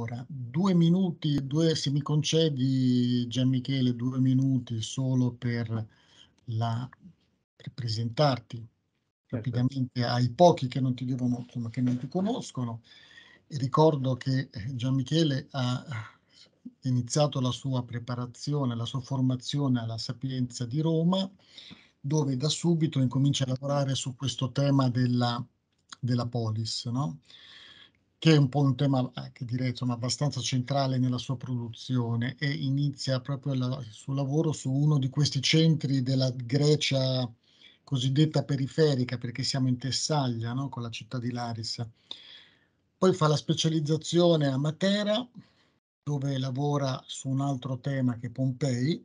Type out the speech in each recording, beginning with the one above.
Ora, due minuti, due, se mi concedi Gianmichele, due minuti solo per, la, per presentarti rapidamente ai pochi che non ti devono, insomma, che non ti conoscono. E ricordo che eh, Gianmichele ha iniziato la sua preparazione, la sua formazione alla Sapienza di Roma, dove da subito incomincia a lavorare su questo tema della, della polis, no? Che è un po' un tema eh, che direi insomma, abbastanza centrale nella sua produzione e inizia proprio il suo lavoro su uno di questi centri della Grecia cosiddetta periferica, perché siamo in Tessaglia, no? con la città di Larissa. Poi fa la specializzazione a Matera, dove lavora su un altro tema che è Pompei,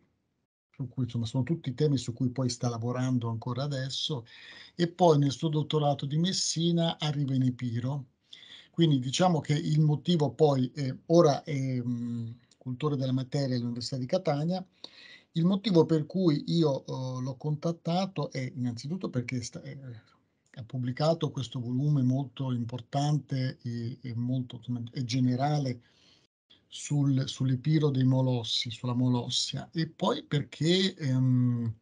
su cui insomma sono tutti temi su cui poi sta lavorando ancora adesso, e poi nel suo dottorato di Messina arriva in Epiro, quindi diciamo che il motivo poi, è, ora è mh, cultore della materia all'Università di Catania, il motivo per cui io uh, l'ho contattato è innanzitutto perché sta, eh, ha pubblicato questo volume molto importante e, e molto e generale sul, sull'epiro dei molossi, sulla molossia, e poi perché ehm,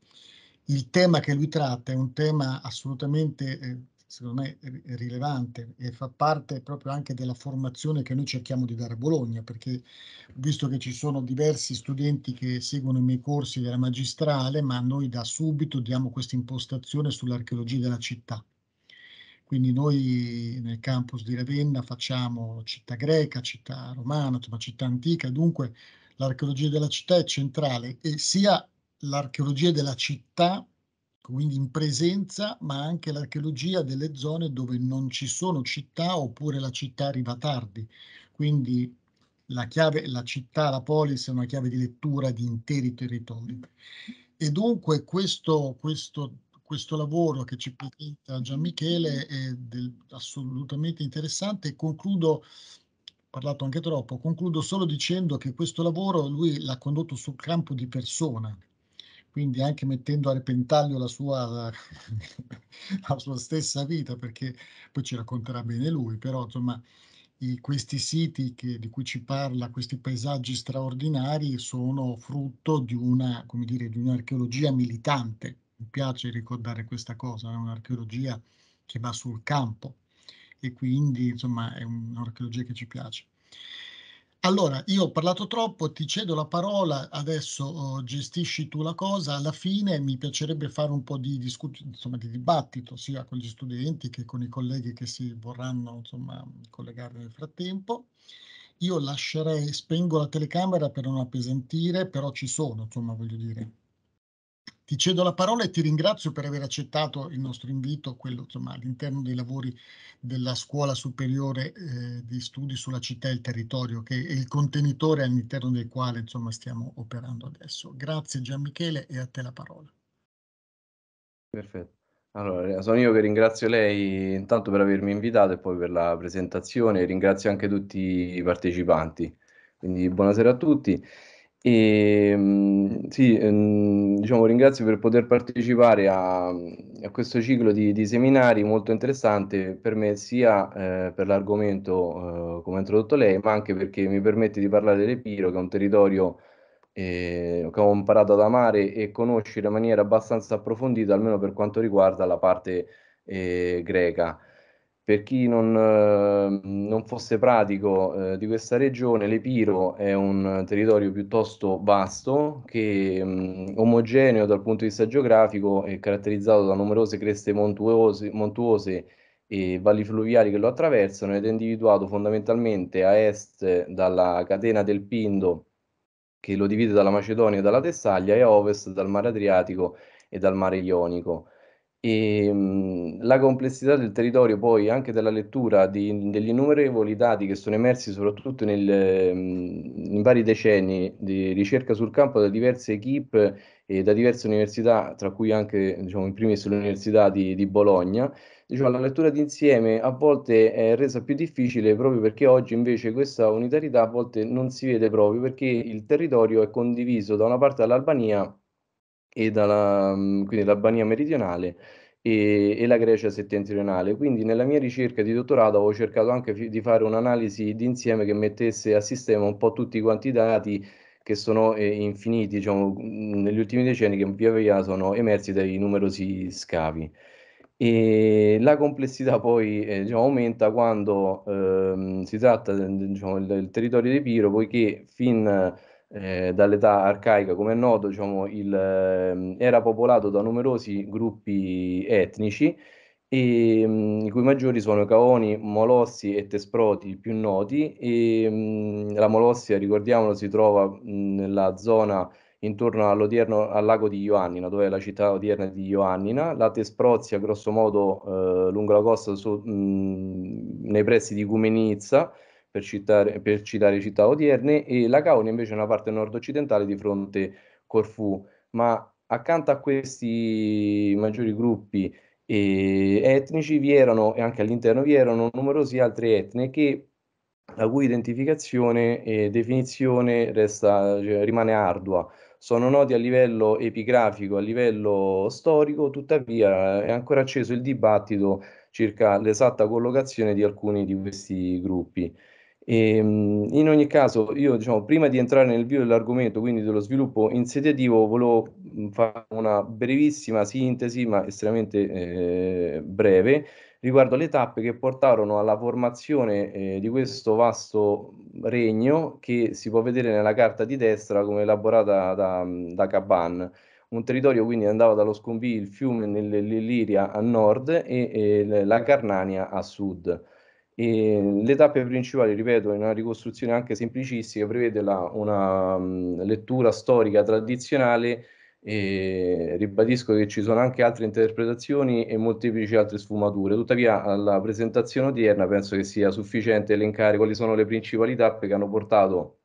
il tema che lui tratta è un tema assolutamente eh, secondo me rilevante e fa parte proprio anche della formazione che noi cerchiamo di dare a Bologna, perché visto che ci sono diversi studenti che seguono i miei corsi della magistrale, ma noi da subito diamo questa impostazione sull'archeologia della città. Quindi noi nel campus di Ravenna facciamo città greca, città romana, insomma città antica, dunque l'archeologia della città è centrale e sia l'archeologia della città quindi in presenza, ma anche l'archeologia delle zone dove non ci sono città oppure la città arriva tardi. Quindi la chiave, la città, la polis è una chiave di lettura di interi territori. E dunque questo, questo, questo lavoro che ci presenta Gian Michele è del, assolutamente interessante e concludo parlato anche troppo, concludo solo dicendo che questo lavoro lui l'ha condotto sul campo di persona, quindi anche mettendo a repentaglio la sua, la sua stessa vita, perché poi ci racconterà bene lui, però insomma i, questi siti che, di cui ci parla, questi paesaggi straordinari sono frutto di una, come dire, di un'archeologia militante. Mi piace ricordare questa cosa, è un'archeologia che va sul campo e quindi insomma è un'archeologia che ci piace. Allora, io ho parlato troppo, ti cedo la parola, adesso oh, gestisci tu la cosa, alla fine mi piacerebbe fare un po' di, insomma, di dibattito sia con gli studenti che con i colleghi che si vorranno insomma, collegare nel frattempo. Io lascerei, spengo la telecamera per non appesantire, però ci sono, insomma, voglio dire. Ti cedo la parola e ti ringrazio per aver accettato il nostro invito, quello insomma all'interno dei lavori della scuola superiore eh, di studi sulla città e il territorio, che è il contenitore all'interno del quale insomma stiamo operando adesso. Grazie Gian Michele e a te la parola. Perfetto. Allora, sono io che ringrazio lei intanto per avermi invitato e poi per la presentazione, ringrazio anche tutti i partecipanti. Quindi buonasera a tutti. E, sì, ehm, diciamo, ringrazio per poter partecipare a, a questo ciclo di, di, seminari molto interessante per me, sia eh, per l'argomento, eh, come ha introdotto lei, ma anche perché mi permette di parlare dell'Epiro, che è un territorio eh, che ho imparato ad amare e conoscere in maniera abbastanza approfondita, almeno per quanto riguarda la parte eh, greca. Per chi non, eh, non fosse pratico eh, di questa regione, l'Epiro è un territorio piuttosto vasto che mh, omogeneo dal punto di vista geografico è caratterizzato da numerose creste montuose, montuose e valli fluviali che lo attraversano ed è individuato fondamentalmente a est dalla catena del Pindo che lo divide dalla Macedonia e dalla Tessaglia e a ovest dal mare Adriatico e dal mare Ionico. E, mh, la complessità del territorio, poi anche dalla lettura di, degli innumerevoli dati che sono emersi soprattutto nel, mh, in vari decenni di ricerca sul campo da diverse equip e da diverse università, tra cui anche diciamo, in primis l'Università di, di Bologna, diciamo, la lettura d'insieme a volte è resa più difficile proprio perché oggi invece questa unitarietà a volte non si vede proprio perché il territorio è condiviso da una parte dall'Albania e dalla, quindi l'Albania meridionale e, e, la Grecia settentrionale. Quindi nella mia ricerca di dottorato avevo cercato anche di fare un'analisi d'insieme che mettesse a sistema un po' tutti quanti i dati che sono eh, infiniti, diciamo, negli ultimi decenni che via via sono emersi dai numerosi scavi. E la complessità poi eh, diciamo, aumenta quando ehm, si tratta diciamo, del, del territorio di Piro, poiché fin eh, dall'età arcaica, come è noto, diciamo, il, eh, era popolato da numerosi gruppi etnici, e, mh, mm, i cui maggiori sono Caoni, Molossi e Tesproti, più noti. E, mh, mm, la Molossia, ricordiamolo, si trova mh, nella zona intorno al lago di Ioannina, dove è la città odierna di Ioannina, la Tesprozia, grosso modo, eh, lungo la costa su, nei pressi di Gumenizza, per citare, per citare città odierne, e la Caonia invece è una parte nord-occidentale di fronte Corfù. Ma accanto a questi maggiori gruppi eh, etnici vi erano, e anche all'interno vi erano, numerosi altri etnie che la cui identificazione e definizione resta, cioè, rimane ardua. Sono noti a livello epigrafico, a livello storico, tuttavia è ancora acceso il dibattito circa l'esatta collocazione di alcuni di questi gruppi. E, ehm, in ogni caso, io diciamo, prima di entrare nel vivo dell'argomento, quindi dello sviluppo insediativo, volevo fare una brevissima sintesi, ma estremamente eh, breve, riguardo le tappe che portarono alla formazione eh, di questo vasto regno che si può vedere nella carta di destra come elaborata da, da Caban. Un territorio quindi andava dallo Scombì, il fiume nell'Illiria a nord e, e la Carnania a sud. E le tappe principali, ripeto, in una ricostruzione anche semplicistica, prevede la, una um, lettura storica tradizionale e ribadisco che ci sono anche altre interpretazioni e molteplici altre sfumature. Tuttavia, alla presentazione odierna penso che sia sufficiente elencare quali sono le principali tappe che hanno portato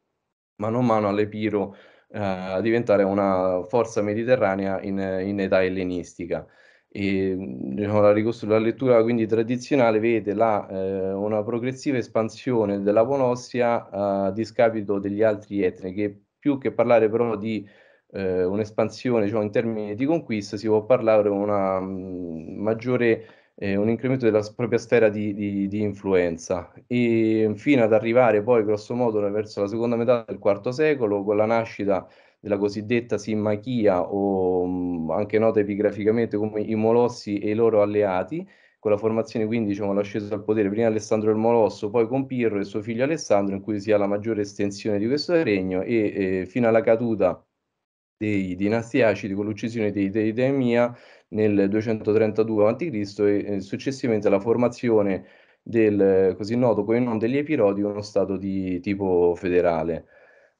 mano a mano all'Epiro eh, a diventare una forza mediterranea in, in età ellenistica. E, diciamo, la, la, lettura quindi tradizionale vede la, eh, una progressiva espansione della Ponossia a discapito degli altri etni, che più che parlare però di eh, un'espansione diciamo, in termini di conquista, si può parlare di una mh, mm, maggiore eh, un incremento della propria sfera di, di, di, influenza. E fino ad arrivare poi grosso modo verso la seconda metà del IV secolo con la nascita della cosiddetta Simmachia o anche nota epigraficamente come i Molossi e i loro alleati con la formazione quindi diciamo l'ascesa al potere prima Alessandro il Molosso poi con Pirro e suo figlio Alessandro in cui si ha la maggiore estensione di questo regno e, e fino alla caduta dei dinastii acidi con l'uccisione dei dei Deemia nel 232 a.C. e successivamente la formazione del così noto come non degli Epirodi, uno stato di tipo federale.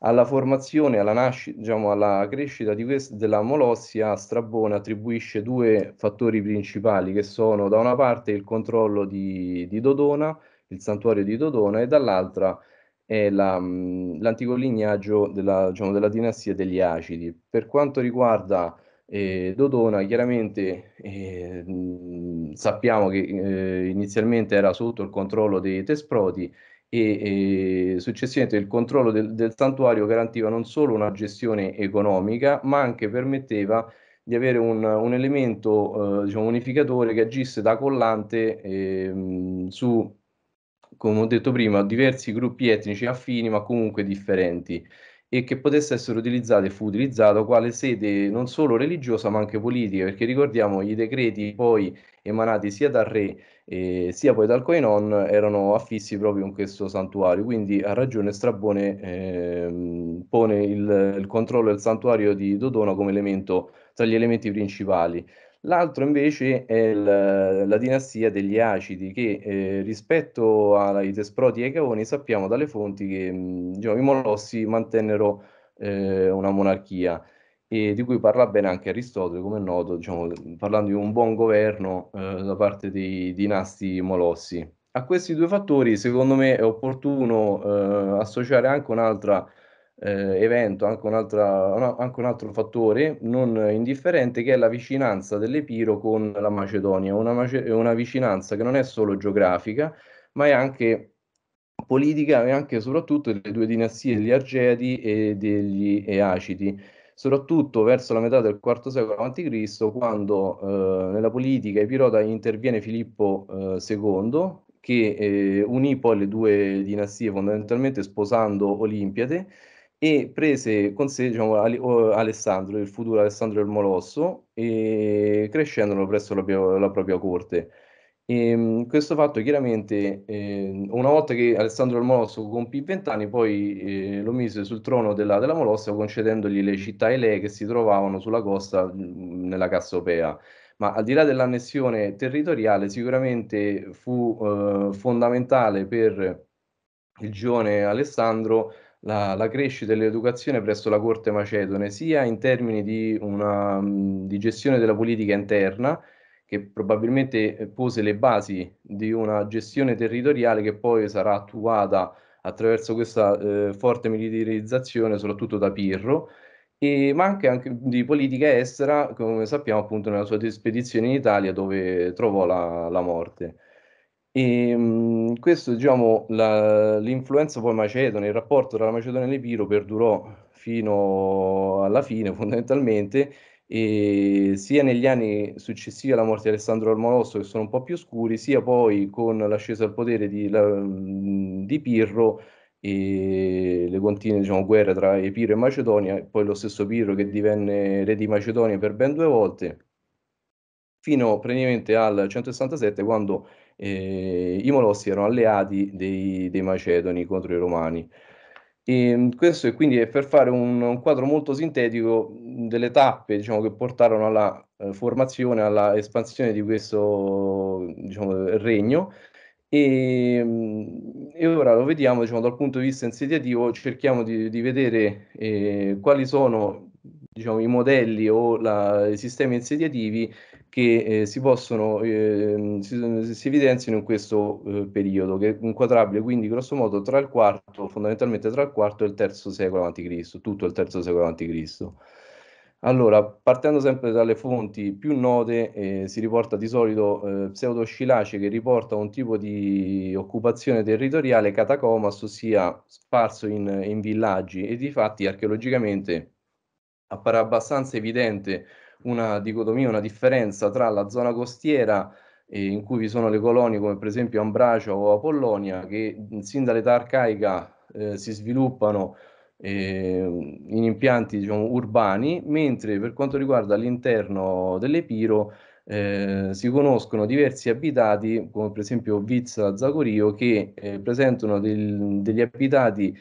Alla formazione, alla nascita, diciamo, alla crescita quest- della Molossia, Strabone attribuisce due fattori principali che sono da una parte il controllo di, di Dodona, il santuario di Dodona, e dall'altra è la, l'antico lignaggio della, diciamo, della, dinastia degli Acidi. Per quanto riguarda eh, Dodona, chiaramente eh, sappiamo che eh, inizialmente era sotto il controllo dei Tesproti e, e successivamente il controllo del, del, santuario garantiva non solo una gestione economica, ma anche permetteva di avere un, un elemento diciamo, unificatore che agisse da collante ehm, su come ho detto prima, diversi gruppi etnici affini ma comunque differenti e che potesse essere utilizzato e fu utilizzato quale sede non solo religiosa ma anche politica, perché ricordiamo i decreti poi emanati sia dal re eh, sia poi dal Koinon erano affissi proprio in questo santuario, quindi a ragione Strabone eh, pone il, il controllo del santuario di Dodona come elemento tra gli elementi principali. L'altro invece è il, la dinastia degli Acidi, che eh, rispetto ai Tesproti e ai Caoni sappiamo dalle fonti che diciamo, i Molossi mantennero eh, una monarchia e di cui parla bene anche Aristotele, come è noto, diciamo, parlando di un buon governo eh, da parte dei dinasti Molossi. A questi due fattori, secondo me, è opportuno eh, associare anche un'altra eh, evento, anche, un'altra, anche un altro fattore non indifferente che è la vicinanza dell'Epiro con la Macedonia, una, una vicinanza che non è solo geografica, ma è anche politica e anche soprattutto delle due dinastie degli Argeadi e degli Eacidi. Soprattutto verso la metà del IV secolo a.C., quando eh, nella politica epirota interviene Filippo eh, II, che eh, unì poi le due dinastie fondamentalmente sposando Olimpiade e prese con sé diciamo, Alessandro, il futuro Alessandro il Molosso, e crescendolo presso la, la propria corte. E, ehm, questo fatto chiaramente, eh, una volta che Alessandro il Molosso compì 20 anni, poi eh, lo mise sul trono della, della Molossa concedendogli le città elee che si trovavano sulla costa nella Cassiopea. Ma al di là dell'annessione territoriale, sicuramente fu eh, fondamentale per il giovane Alessandro la, la crescita dell'educazione presso la corte macedone, sia in termini di, una, di gestione della politica interna, che probabilmente eh, pose le basi di una gestione territoriale che poi sarà attuata attraverso questa eh, forte militarizzazione, soprattutto da Pirro, e, ma anche, anche, di politica estera, come sappiamo appunto nella sua spedizione in Italia dove trovò la, la morte. E, mh, questo, diciamo, la, l'influenza poi macedone, il rapporto tra la Macedonia e l'Epiro perdurò fino alla fine fondamentalmente, e sia negli anni successivi alla morte di Alessandro Almolosso, che sono un po' più scuri, sia poi con l'ascesa al potere di, di Pirro e le continue diciamo, guerre tra Epiro e Macedonia, poi lo stesso Pirro che divenne re di Macedonia per ben due volte, fino praticamente al 167 quando eh, i Molossi erano alleati dei, dei Macedoni contro i Romani. E questo è quindi per fare un, un, quadro molto sintetico delle tappe diciamo, che portarono alla eh, formazione, alla espansione di questo diciamo, regno. E, e, ora lo vediamo diciamo, dal punto di vista insediativo, cerchiamo di, di vedere eh, quali sono diciamo, i modelli o la, i sistemi insediativi che eh, si possono, eh, si, si, evidenziano in questo eh, periodo, che è inquadrabile quindi grosso modo tra il quarto, fondamentalmente tra il quarto e il terzo secolo a.C., tutto il terzo secolo a.C. Allora, partendo sempre dalle fonti più note, eh, si riporta di solito eh, Pseudoscilace che riporta un tipo di occupazione territoriale catacomas, ossia sparso in, in villaggi, e di fatti archeologicamente appare abbastanza evidente una dicotomia, una differenza tra la zona costiera eh, in cui vi sono le colonie come per esempio Ambracia o Apollonia che sin dall'età arcaica eh, si sviluppano eh, in impianti diciamo, urbani, mentre per quanto riguarda l'interno dell'Epiro eh, si conoscono diversi abitati, come per esempio Vizza Zagorio, che eh, presentano del, degli abitati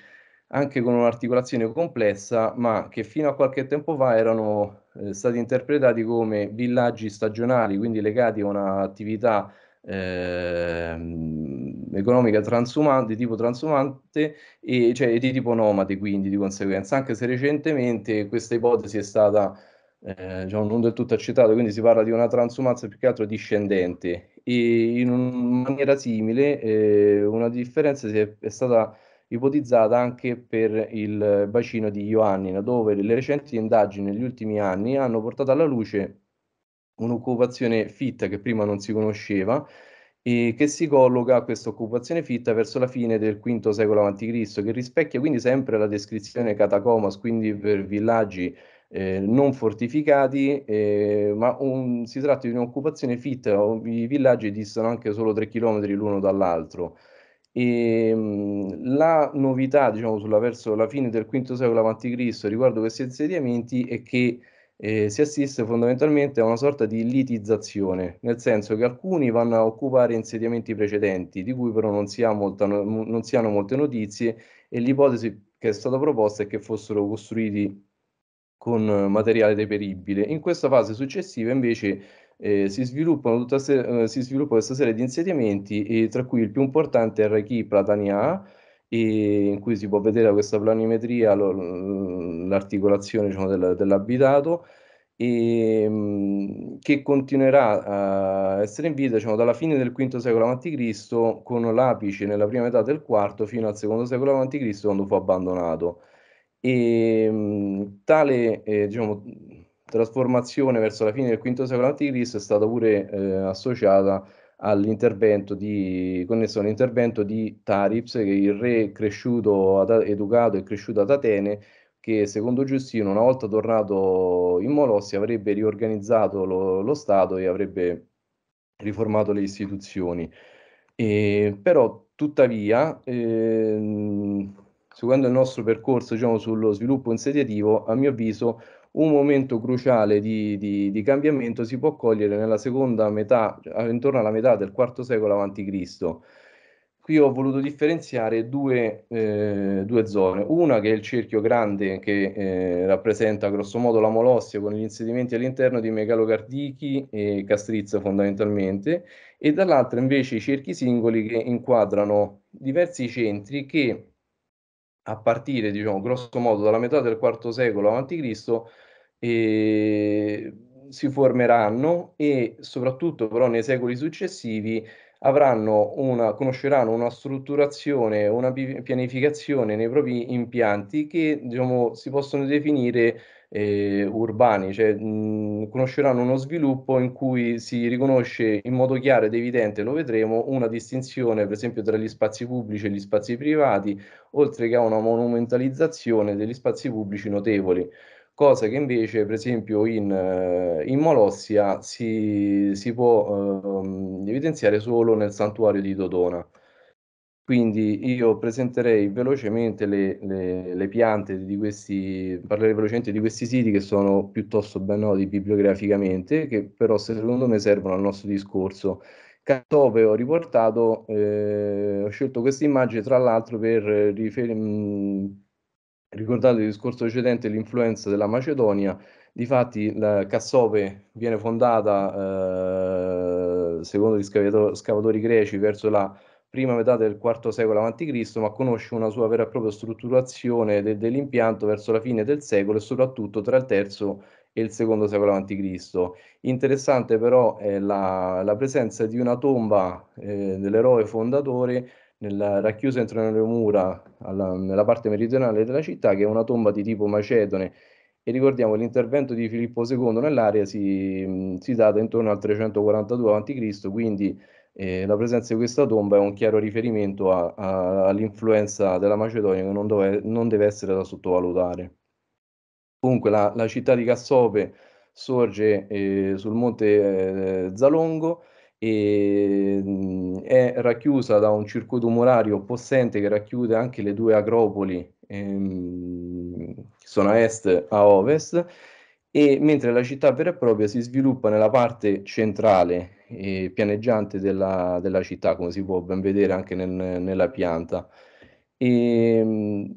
anche con un'articolazione complessa, ma che fino a qualche tempo fa erano eh, stati interpretati come villaggi stagionali, quindi legati a un'attività eh, economica transumante, di tipo transumante e cioè di tipo nomade, quindi di conseguenza, anche se recentemente questa ipotesi è stata eh, diciamo, non del tutto accettata, quindi si parla di una transumanza più che altro discendente. E in maniera simile eh, una differenza è, è stata ipotizzata anche per il bacino di Ioannina, dove le recenti indagini negli ultimi anni hanno portato alla luce un'occupazione fitta che prima non si conosceva e che si colloca a questa occupazione fitta verso la fine del V secolo a.C., che rispecchia quindi sempre la descrizione catacomas, quindi per villaggi eh, non fortificati, eh, ma un, si tratta di un'occupazione fitta, i villaggi distano anche solo 3 km l'uno dall'altro. E, mh, la novità, diciamo, sulla, verso la fine del V secolo a.C. riguardo questi insediamenti è che eh, si assiste fondamentalmente a una sorta di litizzazione, nel senso che alcuni vanno a occupare insediamenti precedenti, di cui però non si, molta, non si hanno molte notizie, e l'ipotesi che è stata proposta è che fossero costruiti con materiale deperibile. In questa fase successiva invece eh, si, sviluppano tutta se- eh, si sviluppa questa serie di insediamenti, e tra cui il più importante è Reiki Platania, in cui si può vedere questa planimetria lo, l'articolazione diciamo, del, dell'abitato e che continuerà a essere in vita diciamo, dalla fine del V secolo a.C. con l'apice nella prima metà del IV fino al secondo secolo a.C. quando fu abbandonato. E tale eh, diciamo, trasformazione verso la fine del V secolo a.C. è stata pure eh, associata all'intervento di, connesso all'intervento di Tarips, che è il re cresciuto, ad, educato e cresciuto ad Atene, che secondo Giustino, una volta tornato in Molossia, avrebbe riorganizzato lo, lo Stato e avrebbe riformato le istituzioni. E, però, tuttavia, ehm, seguendo il nostro percorso diciamo, sullo sviluppo insediativo, a mio avviso un momento cruciale di, di, di, cambiamento si può cogliere nella seconda metà, intorno alla metà del IV secolo a.C. Qui ho voluto differenziare due, eh, due, zone, una che è il cerchio grande che eh, rappresenta grossomodo la Molossia con gli insediamenti all'interno di megalocardichi e castrizza fondamentalmente, e dall'altra invece i cerchi singoli che inquadrano diversi centri che a partire, diciamo, grosso modo dalla metà del IV secolo a.C. Eh, si formeranno e soprattutto però nei secoli successivi avranno una, conosceranno una strutturazione, una pianificazione nei propri impianti che diciamo, si possono definire eh, urbani, cioè mh, conosceranno uno sviluppo in cui si riconosce in modo chiaro ed evidente, lo vedremo, una distinzione per esempio tra gli spazi pubblici e gli spazi privati, oltre che a una monumentalizzazione degli spazi pubblici notevoli cosa che invece, per esempio, in, eh, in Molossia si, si può eh, evidenziare solo nel santuario di Dodona. Quindi io presenterei velocemente le, le, le, piante di questi, parlerei velocemente di questi siti che sono piuttosto ben noti bibliograficamente, che però secondo me servono al nostro discorso. Dove ho riportato, eh, ho scelto questa immagine tra l'altro per riferire Ricordate il discorso precedente, l'influenza della Macedonia, difatti la Cassope viene fondata, eh, secondo gli scavatori greci, verso la prima metà del IV secolo a.C., ma conosce una sua vera e propria strutturazione de dell'impianto verso la fine del secolo e soprattutto tra il terzo e il secondo secolo a.C. Interessante però è la, la presenza di una tomba eh, dell'eroe fondatore nella, racchiusa entro nelle mura alla, nella parte meridionale della città, che è una tomba di tipo macedone. E ricordiamo che l'intervento di Filippo II nell'area si, si data intorno al 342 a.C., quindi eh, la presenza di questa tomba è un chiaro riferimento all'influenza della Macedonia che non, dove, non, deve essere da sottovalutare. Comunque la, la città di Cassope sorge eh, sul monte eh, Zalongo, e mh, è racchiusa da un circuito murario possente che racchiude anche le due agropoli ehm, che sono a est a ovest e mentre la città vera e propria si sviluppa nella parte centrale e pianeggiante della, della città, come si può ben vedere anche nel, nella pianta. E, ehm,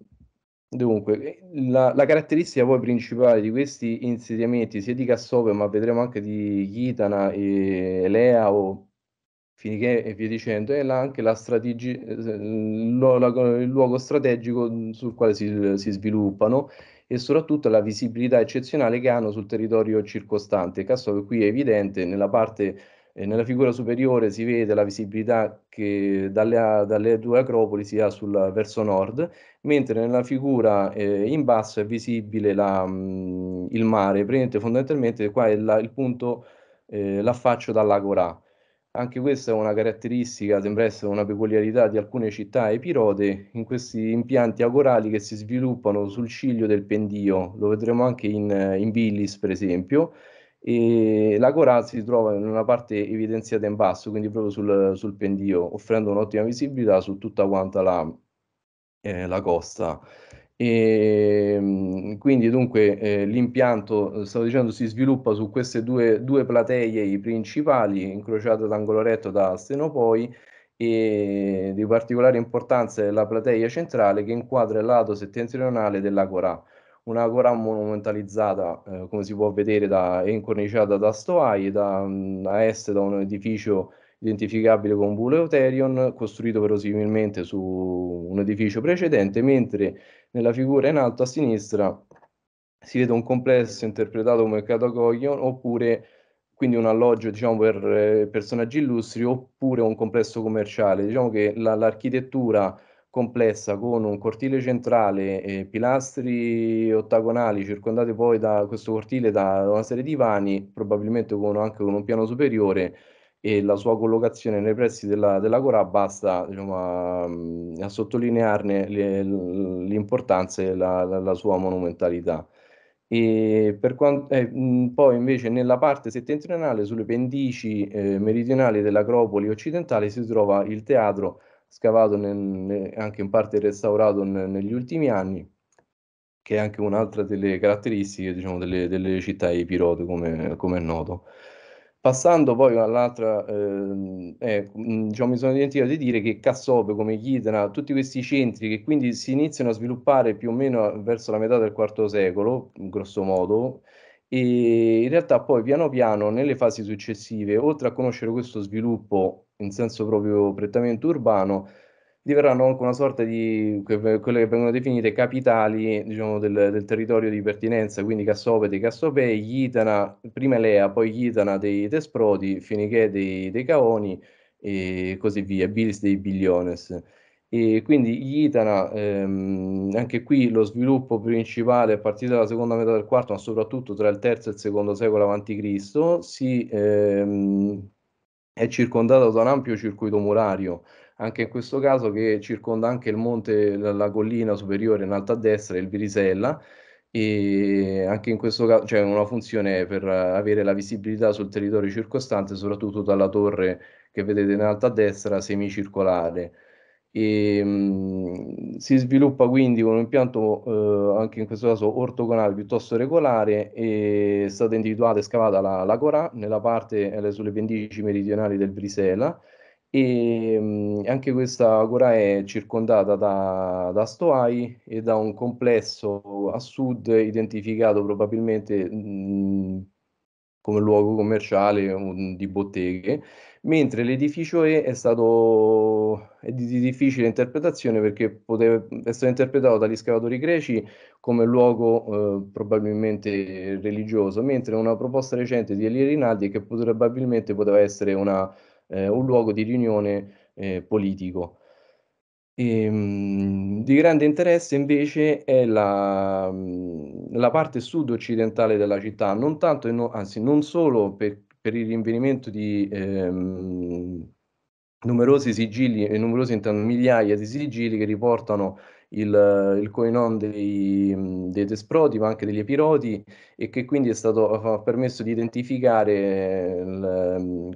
Dunque, la, la, caratteristica poi principale di questi insediamenti, sia di Cassove, ma vedremo anche di Gitana e Elea o Finiché e via dicendo, è la, anche la strategi- il, il luogo strategico sul quale si, si, sviluppano e soprattutto la visibilità eccezionale che hanno sul territorio circostante. Cassove qui è evidente, nella parte eh, nella figura superiore si vede la visibilità che dalle, dalle due acropoli si ha sul verso nord, mentre nella figura eh, in basso è visibile la, mh, mm, il mare, fondamentalmente qua è la, il punto, eh, l'affaccio dall'Agorà. Anche questa è una caratteristica, sembra essere una peculiarità di alcune città epirote, in questi impianti agorali che si sviluppano sul ciglio del pendio, lo vedremo anche in, in Billis per esempio, e la corazza si trova in una parte evidenziata in basso, quindi proprio sul, sul pendio, offrendo un'ottima visibilità su tutta quanta la, eh, la costa. E, ehm, quindi dunque eh, l'impianto, stavo dicendo, si sviluppa su queste due, due platee principali, incrociate ad angolo retto da stenopoi, e di particolare importanza è la platea centrale che inquadra il lato settentrionale dell'Agorà una Agora monumentalizzata, eh, come si può vedere, da, è incorniciata da Stoai, da, mm, a est da un edificio identificabile con Buleuterion, costruito verosimilmente su un edificio precedente, mentre nella figura in alto a sinistra si vede un complesso interpretato come catacoglion, oppure quindi un alloggio diciamo, per eh, personaggi illustri, oppure un complesso commerciale. Diciamo che la, l'architettura complessa con un cortile centrale e pilastri ottagonali circondati poi da questo cortile da una serie di vani, probabilmente con, anche con un piano superiore e la sua collocazione nei pressi della, dell'Agorà basta diciamo, a, a, sottolinearne l'importanza e la, la, la, sua monumentalità. E per quanto, eh, poi invece nella parte settentrionale, sulle pendici eh, meridionali dell'Acropoli occidentale, si trova il teatro scavato nel, anche in parte restaurato negli ultimi anni, che è anche un'altra delle caratteristiche diciamo, delle, delle città epirote, come, come è noto. Passando poi all'altra, eh, eh, diciamo, mi sono dimenticato di dire che Cassope, come Chitana, tutti questi centri che quindi si iniziano a sviluppare più o meno verso la metà del IV secolo, grosso modo, e in realtà poi piano piano nelle fasi successive, oltre a conoscere questo sviluppo in senso proprio prettamente urbano, diverranno anche una sorta di quelle che vengono definite capitali diciamo, del, del, territorio di pertinenza, quindi Cassope dei Cassopei, Gitana, prima Lea, poi Gitana dei Tesproti, Finiché dei, dei Caoni e così via, Bilis dei Bigliones. E quindi Gitana, ehm, anche qui lo sviluppo principale a partire dalla seconda metà del quarto, ma soprattutto tra il terzo e il secondo secolo a.C., si, ehm, è circondato da un ampio circuito murario anche in questo caso che circonda anche il monte, la, la collina superiore in alto a destra, il Virisella, e anche in questo caso c'è una funzione per avere la visibilità sul territorio circostante, soprattutto dalla torre che vedete in alto a destra, semicircolare. E, mh, si sviluppa quindi un impianto eh, anche in questo caso ortogonale piuttosto regolare e è stata individuata e scavata la, la Corà nella parte eh, sulle pendici meridionali del Brisela. E mh, anche questa agora è circondata da, da stoai e da un complesso a sud identificato probabilmente mh, come luogo commerciale un, di botteghe, mentre l'edificio E è stato è di, di difficile interpretazione perché poteva essere interpretato dagli scavatori greci come luogo eh, probabilmente religioso, mentre una proposta recente di Elie Rinaldi è che probabilmente poteva essere una eh, un luogo di riunione eh, politico. E, ehm, di grande interesse invece è la, la parte sud-occidentale della città, non tanto, no, anzi non solo per, per il rinvenimento di ehm, numerosi sigilli, e numerosi migliaia di sigilli che riportano il, il coinon dei, dei Tesproti, ma anche degli Epiroti, e che quindi è stato permesso di identificare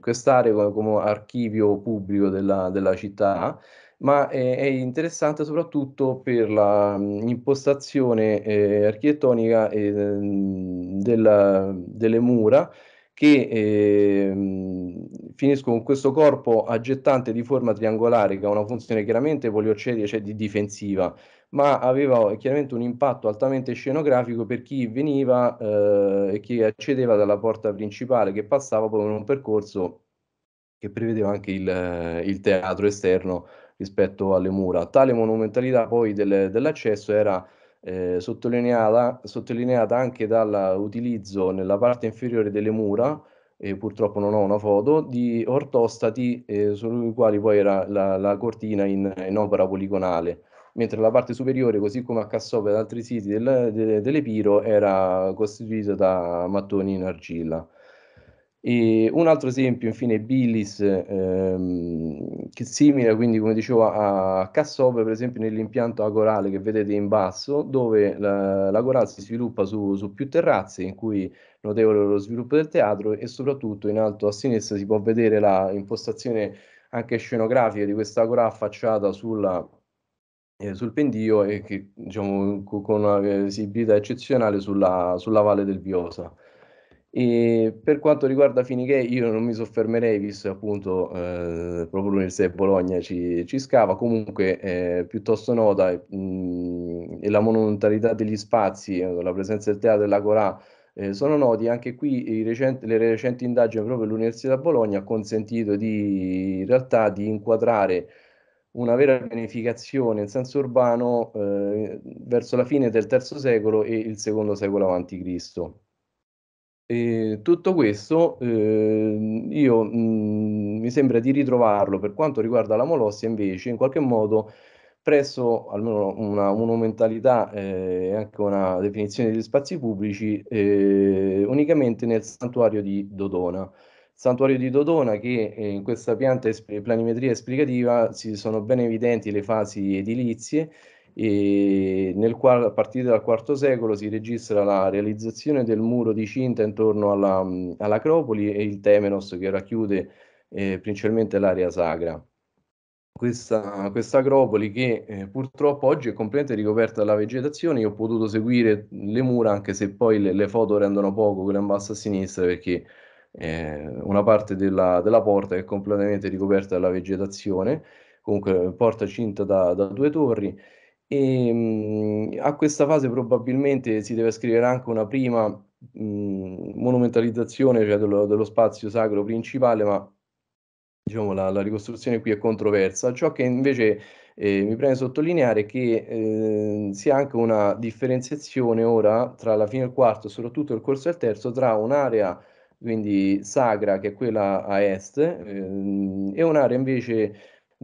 quest'area come, come, archivio pubblico della, della città. Ma è, è, interessante soprattutto per l'impostazione eh, architettonica eh, della, delle mura che eh, finiscono con questo corpo aggettante di forma triangolare che ha una funzione chiaramente poliorcetica, cioè di difensiva, ma aveva chiaramente un impatto altamente scenografico per chi veniva eh, e chi accedeva dalla porta principale, che passava poi in un percorso che prevedeva anche il, il teatro esterno rispetto alle mura. Tale monumentalità poi del, dell'accesso era eh, sottolineata, sottolineata anche dall'utilizzo nella parte inferiore delle mura, e purtroppo non ho una foto, di ortostati eh, sui quali poi era la, la cortina in, in, opera poligonale, mentre la parte superiore, così come a Cassope ed altri siti del, de, dell'Epiro, era costituita da mattoni in argilla. E un altro esempio, infine, Billis, ehm, che è simile, quindi come dicevo, a Cassope, per esempio nell'impianto agorale che vedete in basso, dove la, l'agorale si sviluppa su, su, più terrazze, in cui notevole lo sviluppo del teatro e soprattutto in alto a sinistra si può vedere la impostazione anche scenografica di questa agora affacciata sulla, eh, sul pendio e che, diciamo, con una visibilità eccezionale sulla, sulla valle del Viosa. E per quanto riguarda Finiché, io non mi soffermerei, visto appunto eh, proprio l'Università di Bologna ci, ci scava, comunque eh, piuttosto nota mh, e la monumentalità degli spazi, eh, la presenza del teatro della Corà eh, sono noti. Anche qui recenti, le recenti indagini proprio dell'Università di Bologna hanno consentito di, in realtà di inquadrare una vera pianificazione in senso urbano eh, verso la fine del III secolo e il secondo secolo Cristo. E tutto questo eh, io mh, mm, mi sembra di ritrovarlo per quanto riguarda la Molossia invece in qualche modo presso almeno una monumentalità eh, e anche una definizione degli spazi pubblici eh, unicamente nel santuario di Dodona. Santuario di Dodona che eh, in questa pianta esp- planimetria esplicativa si sono ben evidenti le fasi edilizie nel quale a partire dal IV secolo si registra la realizzazione del muro di cinta intorno alla, all'Acropoli e il Temenos che racchiude eh, principalmente l'area sacra. Questa, questa acropoli che eh, purtroppo oggi è completamente ricoperta dalla vegetazione, io ho potuto seguire le mura anche se poi le, le foto rendono poco, quella in basso a sinistra perché eh, una parte della, della, porta è completamente ricoperta dalla vegetazione, comunque porta cinta da, da due torri e mh, a questa fase probabilmente si deve scrivere anche una prima mh, monumentalizzazione cioè dello, dello, spazio sacro principale, ma diciamo la, la, ricostruzione qui è controversa. Ciò che invece eh, mi preme sottolineare è che eh, si ha anche una differenziazione ora tra la fine del quarto e soprattutto il corso del terzo tra un'area quindi sacra che è quella a est ehm, e un'area invece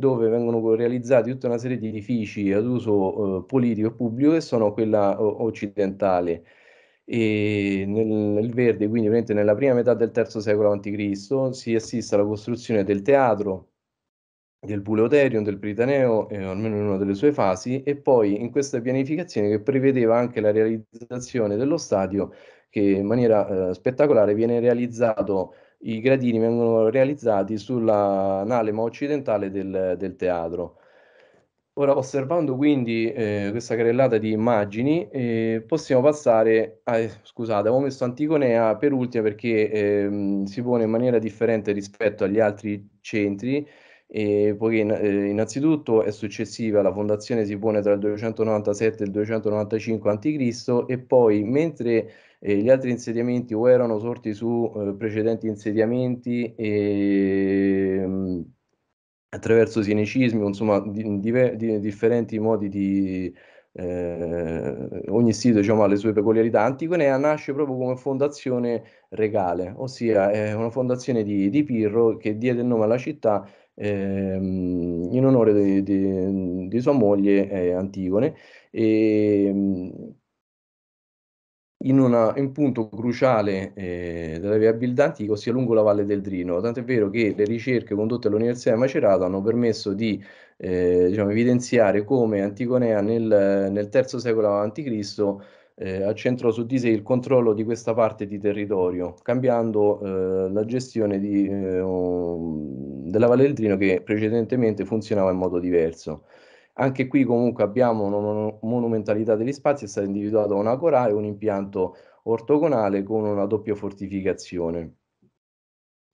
dove vengono realizzati tutta una serie di edifici ad uso eh, politico e pubblico che sono quella occidentale e nel, nel verde, quindi nella prima metà del III secolo a.C., si assiste alla costruzione del teatro, del Puleuterion, del Pritaneo, eh, almeno in una delle sue fasi, e poi in questa pianificazione che prevedeva anche la realizzazione dello stadio, che in maniera eh, spettacolare viene realizzato, i gradini vengono realizzati sulla nalema occidentale del, del teatro. Ora, osservando quindi eh, questa carrellata di immagini, eh, possiamo passare a, scusate, avevo messo Anticonea per ultima perché eh, si pone in maniera differente rispetto agli altri centri, poiché eh, innanzitutto è successiva, la fondazione si pone tra il 297 e il 295 a.C. e poi mentre eh, gli altri insediamenti o erano sorti su eh, precedenti insediamenti e attraverso sinecismi, insomma, di, di, di differenti modi di... Eh, ogni sito diciamo, ha le sue peculiarità. Anticonea nasce proprio come fondazione regale, ossia è una fondazione di, di Pirro che diede il nome alla città ehm, in onore di, sua moglie eh, Antigone. E, in un punto cruciale eh, della viabilità antica, ossia lungo la valle del Drino. Tanto è vero che le ricerche condotte all'Università di Macerato hanno permesso di eh, diciamo, evidenziare come Anticonea nel, nel III secolo a.C. Eh, accentrò su di sé il controllo di questa parte di territorio, cambiando eh, la gestione di, eh, della Valle del Drino che precedentemente funzionava in modo diverso. Anche qui comunque abbiamo una monumentalità degli spazi, è stata individuata una cora e un impianto ortogonale con una doppia fortificazione.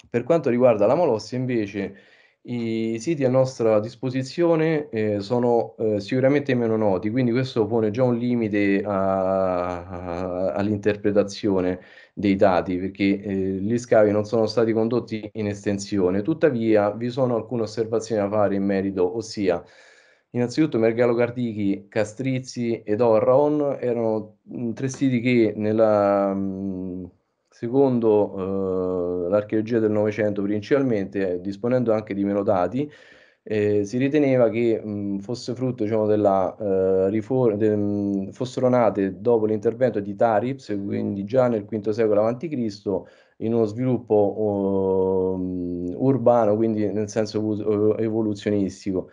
Per quanto riguarda la Molossia invece i siti a nostra disposizione eh, sono eh, sicuramente meno noti, quindi questo pone già un limite all'interpretazione dei dati, perché eh, gli scavi non sono stati condotti in estensione. Tuttavia vi sono alcune osservazioni da fare in merito, ossia Innanzitutto Mergalo-Cardichi, Castrizzi ed Orraon erano mh, tre siti che nella, mh, secondo eh, l'archeologia del Novecento principalmente, eh, disponendo anche di meno dati, eh, si riteneva che mh, fosse frutto diciamo, della eh, riforma, de, fossero nate dopo l'intervento di Tarips, quindi già nel V secolo a.C., in uno sviluppo uh, urbano, quindi nel senso evoluzionistico.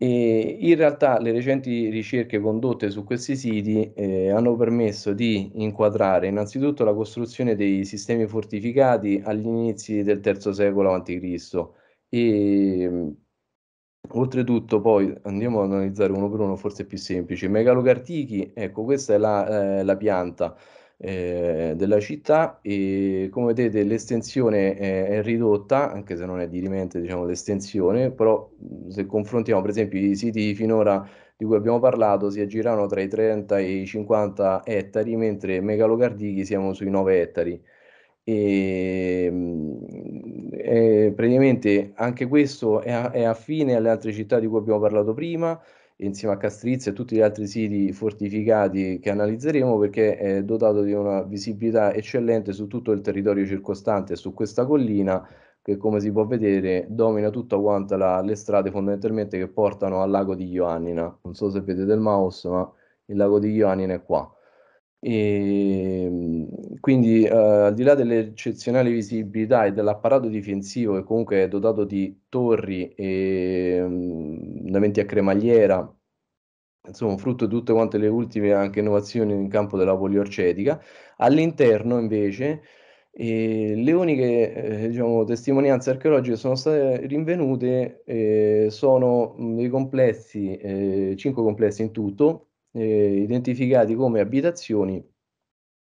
E in realtà le recenti ricerche condotte su questi siti eh, hanno permesso di inquadrare innanzitutto la costruzione dei sistemi fortificati agli inizi del III secolo a.C. e oltretutto poi andiamo ad analizzare uno per uno forse più semplice. Megalocartichi, ecco questa è la, eh, la pianta eh, della città e come vedete l'estensione è, è, ridotta, anche se non è di rimente diciamo, l'estensione, però se confrontiamo per esempio i siti finora di cui abbiamo parlato si aggirano tra i 30 e i 50 ettari, mentre megalocardichi siamo sui 9 ettari. E, e praticamente anche questo è, è affine alle altre città di cui abbiamo parlato prima, insieme a Castrizia e tutti gli altri siti fortificati che analizzeremo perché è dotato di una visibilità eccellente su tutto il territorio circostante su questa collina che come si può vedere domina tutta quanta la, le strade fondamentalmente che portano al lago di Ioannina. Non so se vedete il mouse, ma il lago di Ioannina è qua. E, quindi uh, al di là dell'eccezionale visibilità e dell'apparato difensivo che comunque è dotato di torri e um, a cremagliera, insomma frutto di tutte quante le ultime anche innovazioni in campo della poliorcetica, all'interno invece e le uniche eh, diciamo, testimonianze archeologiche che sono state rinvenute eh, sono dei complessi, eh, cinque complessi in tutto, eh, identificati come abitazioni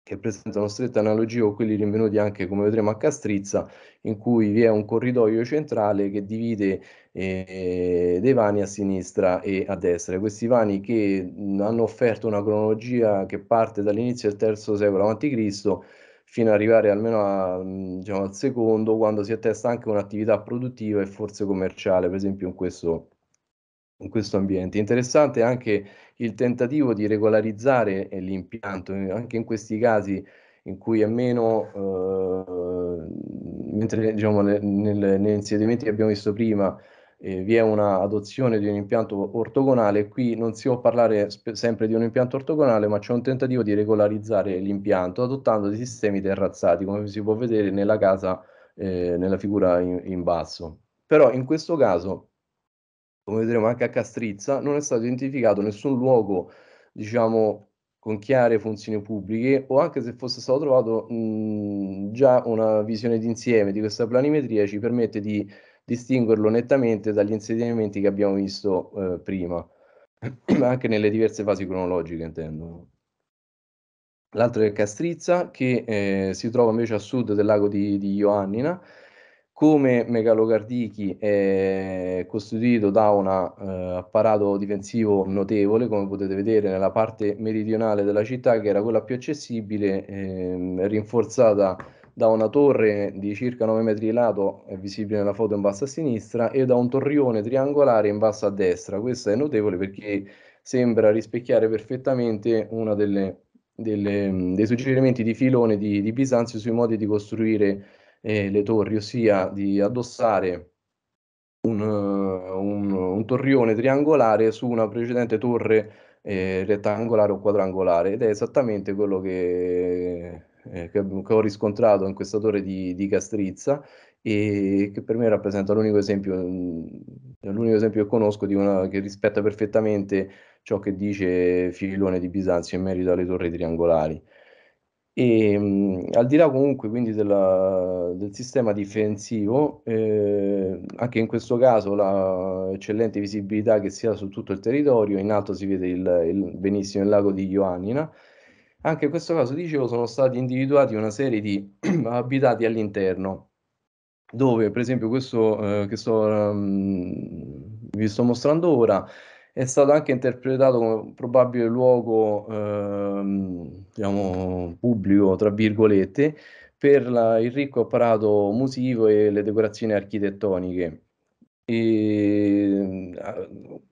che presentano stretta analogia con quelli rinvenuti anche, come vedremo, a Castrizza, in cui vi è un corridoio centrale che divide eh, dei vani a sinistra e a destra. Questi vani che hanno offerto una cronologia che parte dall'inizio del III secolo a.C., fino ad arrivare almeno a, diciamo, al secondo, quando si attesta anche un'attività produttiva e forse commerciale, per esempio in questo, in questo ambiente. Interessante anche il tentativo di regolarizzare eh, l'impianto, eh, anche in questi casi in cui è meno, eh, mentre diciamo, nel, negli insediamenti che abbiamo visto prima, eh, vi è una adozione di un impianto ortogonale, qui non si può parlare sempre di un impianto ortogonale, ma c'è un tentativo di regolarizzare l'impianto adottando dei sistemi terrazzati, come si può vedere nella casa, eh, nella figura in, in basso. Però in questo caso, come vedremo anche a Castrizza, non è stato identificato nessun luogo, diciamo, con chiare funzioni pubbliche o anche se fosse stato trovato mh, già una visione d'insieme di questa planimetria ci permette di distinguerlo nettamente dagli insediamenti che abbiamo visto eh, prima, anche nelle diverse fasi cronologiche intendo. L'altro è Castrizza, che eh, si trova invece a sud del lago di, di Ioannina, come Megalocardichi è costituito da un uh, apparato difensivo notevole, come potete vedere nella parte meridionale della città, che era quella più accessibile, eh, rinforzata da una torre di circa 9 metri di lato, è visibile nella foto in basso a sinistra, e da un torrione triangolare in basso a destra. Questo è notevole perché sembra rispecchiare perfettamente uno dei suggerimenti di filone di, di, Bisanzio sui modi di costruire eh, le torri, ossia di addossare un, un, un torrione triangolare su una precedente torre eh, rettangolare o quadrangolare ed è esattamente quello che eh, che, ho riscontrato in questa torre di, di, Castrizza e che per me rappresenta l'unico esempio, mm, l'unico esempio che conosco di una che rispetta perfettamente ciò che dice Filone di Bisanzio in merito alle torri triangolari. E, mh, mm, al di là comunque quindi della, del sistema difensivo, eh, anche in questo caso la eccellente visibilità che si ha su tutto il territorio, in alto si vede il, il, benissimo il lago di Ioannina, anche in questo caso, dicevo, sono stati individuati una serie di abitati all'interno, dove per esempio questo eh, che sto, um, vi sto mostrando ora è stato anche interpretato come probabile luogo ehm, diciamo, pubblico, tra virgolette, per la, il ricco apparato musivo e le decorazioni architettoniche. E,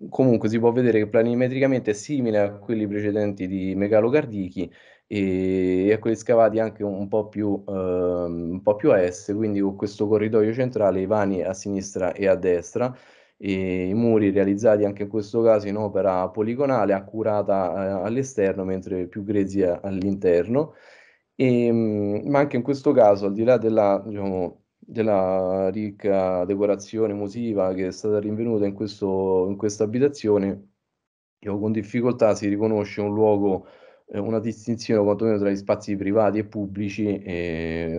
comunque si può vedere che planimetricamente è simile a quelli precedenti di Megalocardichi e a quelli scavati anche un po' più, eh, un po' più a est, quindi con questo corridoio centrale, i vani a sinistra e a destra, e i muri realizzati anche in questo caso in opera poligonale, accurata eh, all'esterno, mentre più grezzi all'interno. E, ma anche in questo caso, al di là della, diciamo, della ricca decorazione musiva che è stata rinvenuta in, questo, in questa abitazione, con difficoltà si riconosce un luogo, eh, una distinzione quantomeno tra gli spazi privati e pubblici, e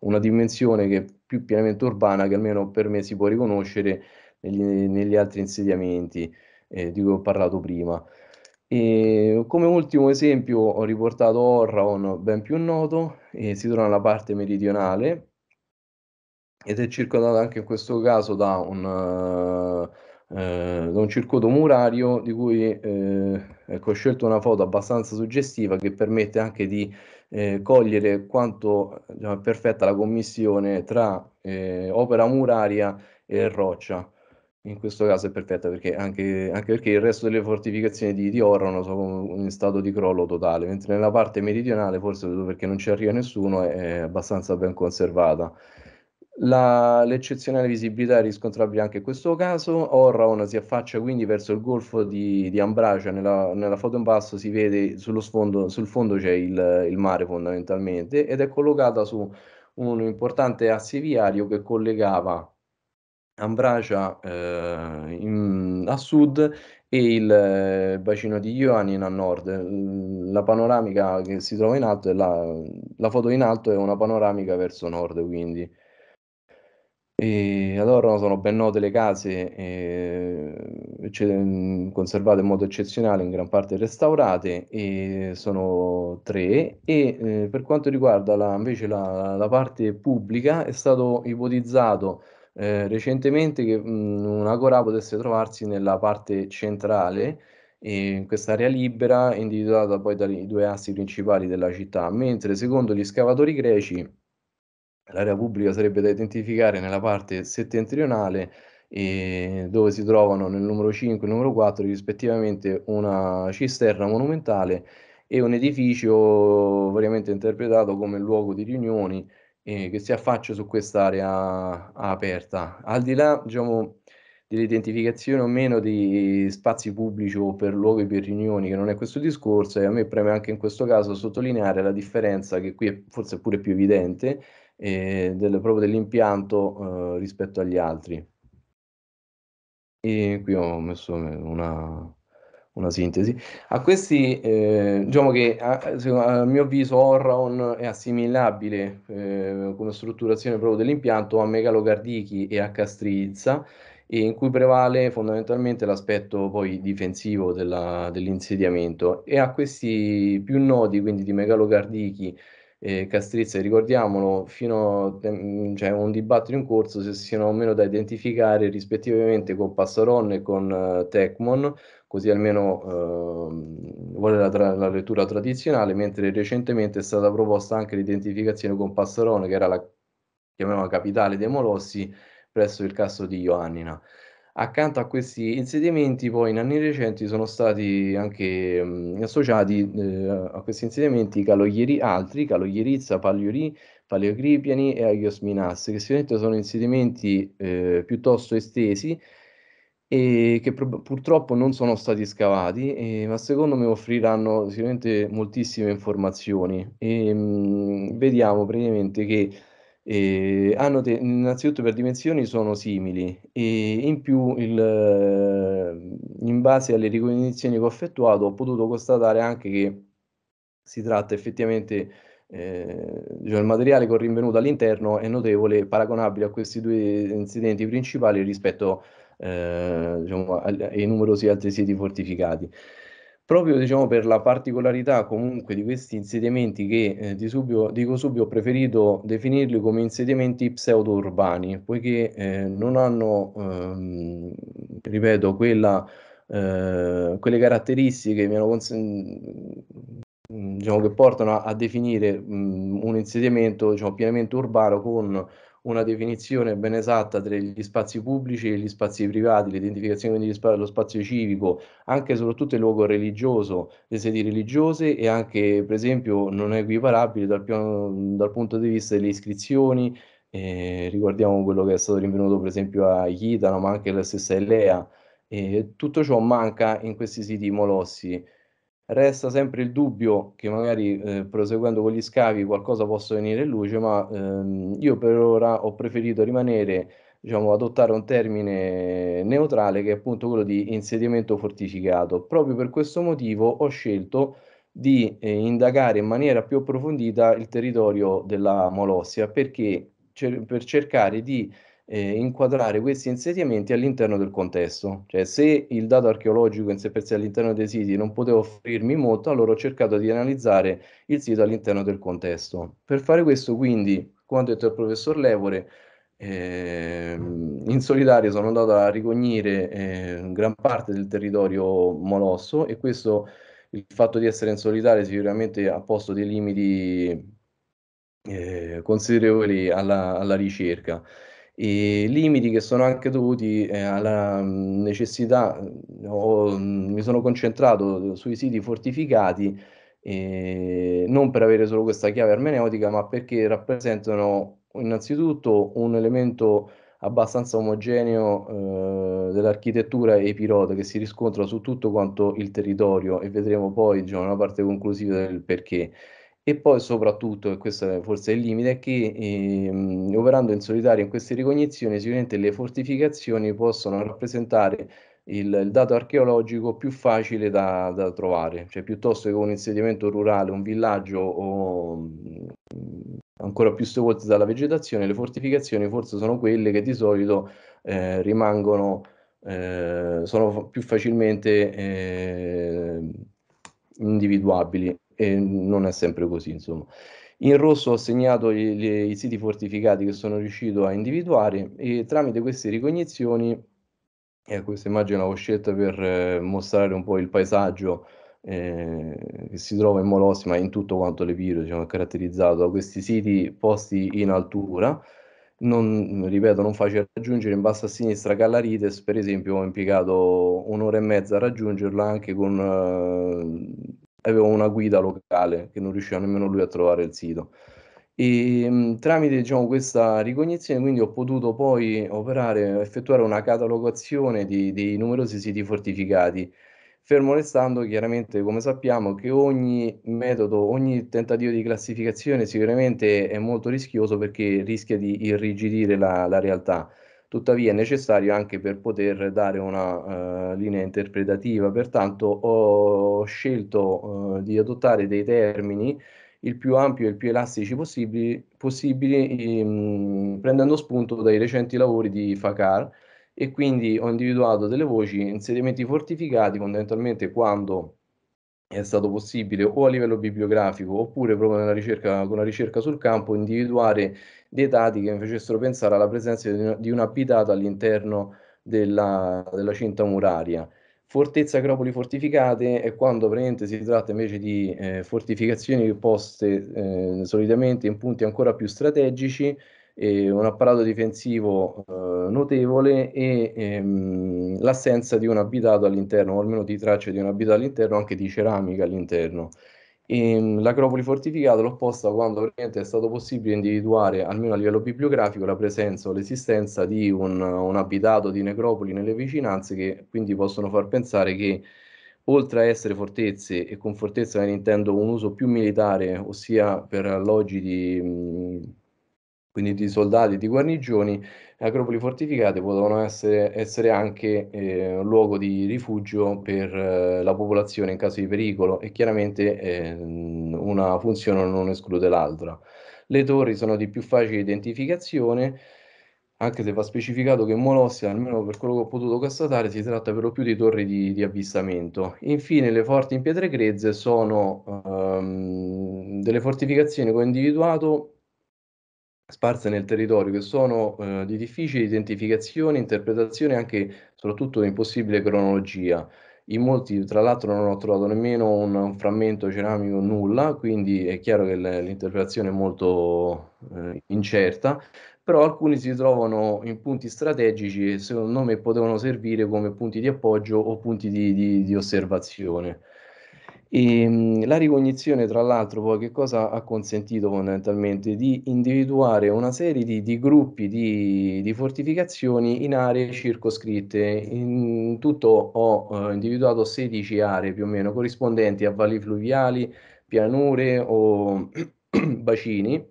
una dimensione che più pienamente urbana che almeno per me si può riconoscere negli, negli altri insediamenti eh, di cui ho parlato prima. E come ultimo esempio ho riportato Orraon, ben più noto, e si trova nella parte meridionale, ed è circondato anche in questo caso da un, uh, uh, da un circuito murario di cui uh, ecco, ho scelto una foto abbastanza suggestiva che permette anche di cogliere quanto diciamo, è perfetta la commissione tra opera muraria e roccia. In questo caso è perfetta perché anche, anche perché il resto delle fortificazioni di, di Orano sono in stato di crollo totale, mentre nella parte meridionale, forse perché non ci arriva nessuno, è abbastanza ben conservata. La, l'eccezionale visibilità è riscontrabile anche in questo caso. Orraon si affaccia quindi verso il golfo di, di Ambracia. Nella, nella, foto in basso si vede sullo sfondo, sul fondo c'è il, il, mare fondamentalmente ed è collocata su un importante asse viario che collegava Ambracia eh, in, a sud e il eh, bacino di Ioannina a nord. La panoramica che si trova in alto è la, la foto in alto è una panoramica verso nord, quindi. E ad sono ben note le case, eh, conservate in modo eccezionale, in gran parte restaurate, e sono tre. E eh, per quanto riguarda la, invece la, la, parte pubblica, è stato ipotizzato eh, recentemente che mh, un'agora potesse trovarsi nella parte centrale, in quest'area libera, individuata poi dai due assi principali della città, mentre secondo gli scavatori greci L'area pubblica sarebbe da identificare nella parte settentrionale dove si trovano nel numero 5 e numero 4 rispettivamente una cisterna monumentale e un edificio variamente interpretato come luogo di riunioni eh, che si affaccia su quest'area aperta. Al di là, diciamo, dell'identificazione o meno di spazi pubblici o per luoghi per riunioni, che non è questo discorso, e a me preme anche in questo caso sottolineare la differenza che qui è forse pure più evidente, eh, del, proprio dell'impianto eh, rispetto agli altri. E qui ho messo una, una sintesi. A questi, eh, diciamo che a, a, mio avviso Orraon è assimilabile eh, come strutturazione proprio dell'impianto a megalogardichi e a castrizza, in cui prevale fondamentalmente l'aspetto poi difensivo dell'insediamento e a questi più nodi, quindi di megalogardichi eh, Castrizza, ricordiamolo, fino a mm, cioè, un dibattito in corso se siano o meno da identificare rispettivamente con Passaron e con uh, Tecmon, così almeno uh, vuole la, tra- la, lettura tradizionale, mentre recentemente è stata proposta anche l'identificazione con Passaron, che era la chiamiamola capitale dei Molossi, presso il caso di Ioannina. Accanto a questi insediamenti, poi in anni recenti sono stati anche mh, associati eh, a questi insediamenti caloieri altri, Caloierizza, Paliori, Paleocripiani e Agiosminas, che sicuramente sono insediamenti eh, piuttosto estesi e che purtroppo non sono stati scavati, eh, ma secondo me offriranno sicuramente moltissime informazioni. E, mh, vediamo praticamente che e hanno te- innanzitutto per dimensioni sono simili e in più il, in base alle ricognizioni che ho effettuato ho potuto constatare anche che si tratta effettivamente eh, diciamo, il materiale che ho rinvenuto all'interno è notevole, paragonabile a questi due incidenti principali rispetto eh, diciamo, ai numerosi altri siti fortificati proprio diciamo, per la particolarità comunque di questi insediamenti che eh, di subito, dico subito ho preferito definirli come insediamenti pseudo-urbani, poiché eh, non hanno, ehm, ripeto, quella, eh, quelle caratteristiche hanno cons- diciamo, che portano a, a definire mh, un insediamento diciamo, pienamente urbano con una definizione ben esatta tra gli spazi pubblici e gli spazi privati, l'identificazione dello spazio civico, anche e soprattutto il luogo religioso, le sedi religiose e anche, per esempio, non è equiparabile dal, piano, dal punto di vista delle iscrizioni. Eh, ricordiamo quello che è stato rinvenuto, per esempio, a Chitano, ma anche la stessa Elea. Eh, tutto ciò manca in questi siti molossi. Resta sempre il dubbio che magari eh, proseguendo con gli scavi qualcosa possa venire in luce, ma ehm, io per ora ho preferito rimanere, diciamo, adottare un termine neutrale che è appunto quello di insediamento fortificato. Proprio per questo motivo ho scelto di eh, indagare in maniera più approfondita il territorio della Molossia perché cer- per cercare di eh, inquadrare questi insediamenti all'interno del contesto. Cioè, se il dato archeologico in sé per sé all'interno dei siti non poteva offrirmi molto, allora ho cercato di analizzare il sito all'interno del contesto. Per fare questo, quindi, come ha detto il professor Levore, eh, in solitario sono andato a ricognire eh, gran parte del territorio molosso e questo il fatto di essere in solitario sicuramente ha posto dei limiti eh, considerevoli alla, alla ricerca i limiti che sono anche dovuti eh, alla necessità, mm, mi sono concentrato sui siti fortificati eh, non per avere solo questa chiave ermeneutica, ma perché rappresentano innanzitutto un elemento abbastanza omogeneo eh, dell'architettura epirota che si riscontra su tutto quanto il territorio e vedremo poi diciamo, una parte conclusiva del perché. E poi soprattutto, e questo è forse il limite, è che ehm, operando in solitario in queste ricognizioni sicuramente le fortificazioni possono rappresentare il, il dato archeologico più facile da, da, trovare, cioè piuttosto che un insediamento rurale, un villaggio o mh, ancora più sepolti dalla vegetazione, le fortificazioni forse sono quelle che di solito eh, rimangono, eh, sono più facilmente eh, individuabili e non è sempre così, insomma. In rosso ho segnato i, i, i siti fortificati che sono riuscito a individuare e tramite queste ricognizioni e questa immagine l'avevo scelta per eh, mostrare un po' il paesaggio eh, che si trova in Molossi, ma in tutto quanto l'Epiro, diciamo, caratterizzato da questi siti posti in altura. Non, ripeto, non facile raggiungere in basso a sinistra Callarites, per esempio, ho impiegato un'ora e mezza a raggiungerla anche con avevo una guida locale che non riusciva nemmeno lui a trovare il sito. E mh, tramite diciamo, questa ricognizione quindi ho potuto poi operare, effettuare una catalogazione di, di numerosi siti fortificati, fermo restando chiaramente come sappiamo che ogni metodo, ogni tentativo di classificazione sicuramente è molto rischioso perché rischia di irrigidire la, la realtà. Tuttavia è necessario anche per poter dare una uh, linea interpretativa, pertanto ho scelto uh, di adottare dei termini il più ampio e il più elastici possibili, possibili ehm, prendendo spunto dai recenti lavori di Facar e quindi ho individuato delle voci, insediamenti fortificati fondamentalmente quando è stato possibile o a livello bibliografico oppure proprio ricerca, con la ricerca sul campo individuare dei dati che mi facessero pensare alla presenza di, un abitato all'interno della, della cinta muraria. Fortezze agropoli fortificate è quando praticamente si tratta invece di eh, fortificazioni poste eh, solitamente in punti ancora più strategici, eh, un apparato difensivo eh, notevole e ehm, l'assenza di un abitato all'interno, o almeno di tracce di un abitato all'interno, anche di ceramica all'interno. L'acropoli fortificata l'ho posta quando è stato possibile individuare, almeno a livello bibliografico, la presenza o l'esistenza di un, un, abitato di necropoli nelle vicinanze che quindi possono far pensare che oltre a essere fortezze, e con fortezza ne intendo un uso più militare, ossia per alloggi di, quindi di soldati, di guarnigioni, agropoli fortificate potevano essere, essere anche eh, un luogo di rifugio per eh, la popolazione in caso di pericolo e chiaramente eh, una funzione non esclude l'altra. Le torri sono di più facile identificazione, anche se va specificato che in Molossia, almeno per quello che ho potuto constatare, si tratta per lo più di torri di, di avvistamento. Infine, le forti in pietre grezze sono um, delle fortificazioni che ho individuato sparse nel territorio che sono eh, di difficile identificazione, interpretazione e anche soprattutto impossibile cronologia. In molti, tra l'altro, non ho trovato nemmeno un, un frammento ceramico, nulla, quindi è chiaro che l'interpretazione è molto eh, incerta, però alcuni si trovano in punti strategici e secondo me potevano servire come punti di appoggio o punti di, di, di osservazione. E, ehm, la ricognizione, tra l'altro, poi che cosa ha consentito fondamentalmente? Di individuare una serie di, di gruppi di, di, fortificazioni in aree circoscritte. In tutto ho eh, individuato 16 aree più o meno corrispondenti a valli fluviali, pianure o bacini.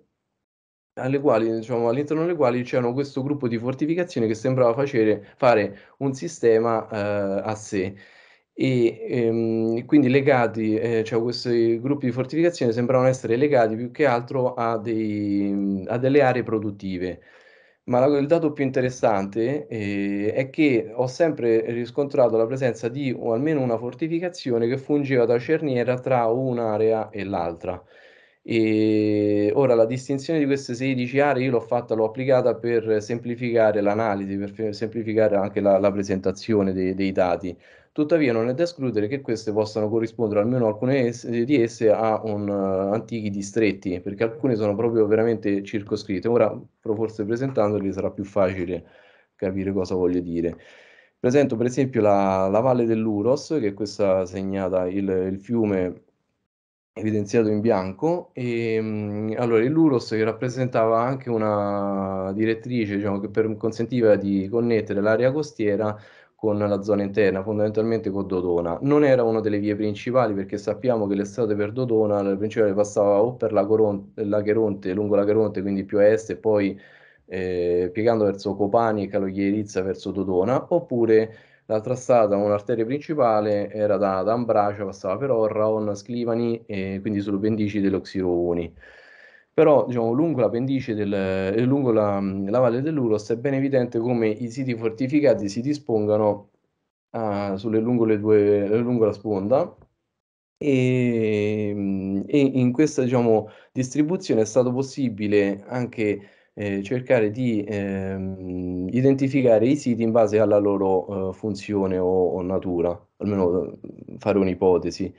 Alle quali, diciamo, all'interno delle quali c'erano questo gruppo di fortificazioni che sembrava facere, fare un sistema eh, a sé e ehm, quindi legati, eh, cioè questi gruppi di fortificazione sembravano essere legati più che altro a, dei, a delle aree produttive. Ma la, il dato più interessante eh, è che ho sempre riscontrato la presenza di o almeno una fortificazione che fungeva da cerniera tra un'area e l'altra. E ora la distinzione di queste 16 aree io l'ho fatta, l'ho applicata per semplificare l'analisi, per semplificare anche la, la presentazione dei, dei dati. Tuttavia non è da escludere che queste possano corrispondere, almeno alcune di esse, a un, uh, antichi distretti, perché alcune sono proprio veramente circoscritte. Ora, forse presentandoli sarà più facile capire cosa voglio dire. Presento per esempio la, la valle dell'Uros, che è questa segnata il, il fiume evidenziato in bianco e mh, allora Luros che rappresentava anche una direttrice diciamo, che per, consentiva di connettere l'area costiera con la zona interna, fondamentalmente con Dodona. Non era una delle vie principali perché sappiamo che le strade per Dodona, la principale passava o per la Coronte, Lacheronte, lungo la Cheronte, quindi più a est, e poi eh, piegando verso Copani e Caloghierizza verso Dodona, oppure L'altra strada, un'arteria principale, era da, da Ambracia, passava per Orraon, Sclivani e quindi sulle pendici dello Xirouni. Però, diciamo, lungo la pendice del, eh, lungo la, la valle dell'Uros è ben evidente come i siti fortificati si dispongano uh, sulle, lungo, le due, lungo la sponda e, e in questa, diciamo, distribuzione è stato possibile anche eh, cercare di ehm, identificare i siti in base alla loro eh, funzione o, o, natura, almeno eh, fare un'ipotesi.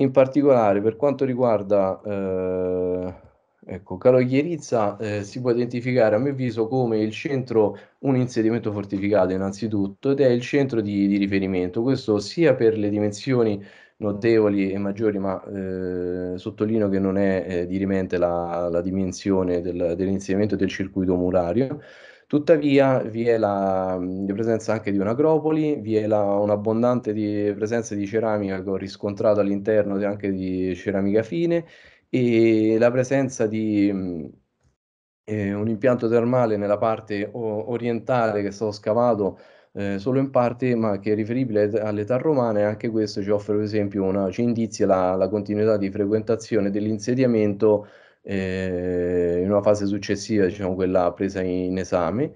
In particolare per quanto riguarda eh, ecco, Caloghierizza eh, si può identificare a mio avviso come il centro, un insediamento fortificato innanzitutto ed è il centro di, di riferimento, questo sia per le dimensioni notevoli e maggiori, ma eh, sottolineo che non è eh, dirimente la, la dimensione del, dell'inserimento del circuito murario. Tuttavia vi è la, la presenza anche di un'acropoli, vi è un'abbondante presenza di ceramica che ho riscontrato all'interno anche di ceramica fine e la presenza di eh, un impianto termale nella parte orientale che è stato scavato eh, solo in parte, ma che è riferibile all'età romana e anche questo ci offre per esempio una, ci indizia la, la continuità di frequentazione dell'insediamento eh, in una fase successiva, diciamo quella presa in esame.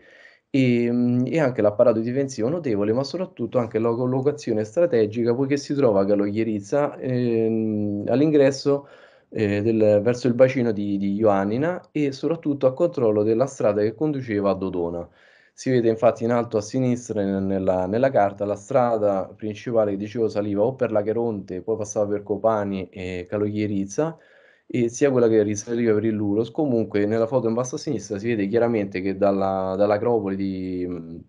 E, e, anche l'apparato difensivo notevole, ma soprattutto anche la collocazione strategica, poiché si trova a Galoglierizza ehm, all'ingresso eh, del, verso il bacino di, di Ioannina e soprattutto a controllo della strada che conduceva a Dodona. Si vede infatti in alto a sinistra nella, nella carta la strada principale che dicevo saliva o per la Cheronte, poi passava per Copani e Caloghierizza, e sia quella che risaliva per il Luros. Comunque nella foto in basso a sinistra si vede chiaramente che dalla, dall'acropoli di,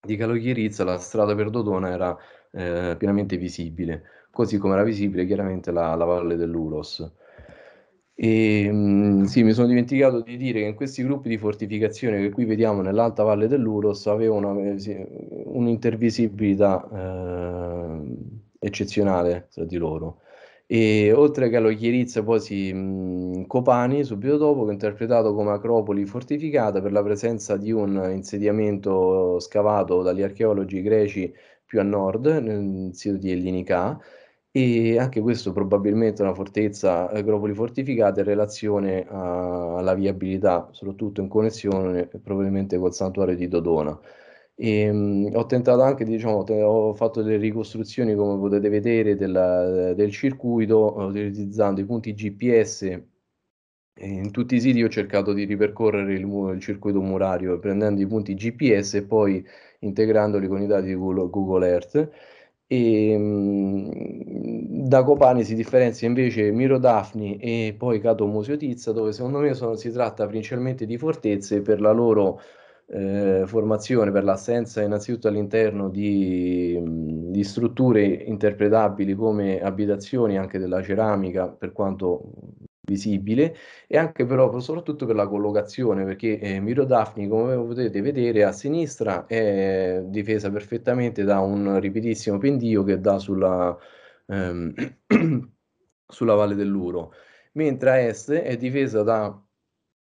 di Caloghierizza la strada per Dodona era eh, pienamente visibile, così come era visibile chiaramente la, la valle dell'Uros. E, sì, mi sono dimenticato di dire che in questi gruppi di fortificazione che qui vediamo nell'alta valle dell'Uros avevano eh, un'intervisibilità eh, eccezionale tra di loro. E oltre che allo Chieriz, poi si mh, Copani, subito dopo, è interpretato come acropoli fortificata per la presenza di un insediamento scavato dagli archeologi greci più a nord, nel sito di Ellinica e anche questo probabilmente una fortezza, agropoli fortificate in relazione a, alla viabilità, soprattutto in connessione probabilmente col santuario di Dodona. E, mh, ho tentato anche, diciamo, ho fatto delle ricostruzioni, come potete vedere, della, del circuito utilizzando i punti GPS. In tutti i siti ho cercato di ripercorrere il, il circuito murario prendendo i punti GPS e poi integrandoli con i dati di Google, Earth e mh, da Copani si differenzia invece Miro Dafni e poi Cato Musiotizza, dove secondo me sono, si tratta principalmente di fortezze per la loro eh, formazione, per l'assenza innanzitutto all'interno di, di, strutture interpretabili come abitazioni anche della ceramica, per quanto visibile e anche però soprattutto per la collocazione perché eh, Miro Daphne come potete vedere a sinistra è difesa perfettamente da un ripidissimo pendio che dà sulla, ehm, sulla valle dell'Uro mentre a est è difesa da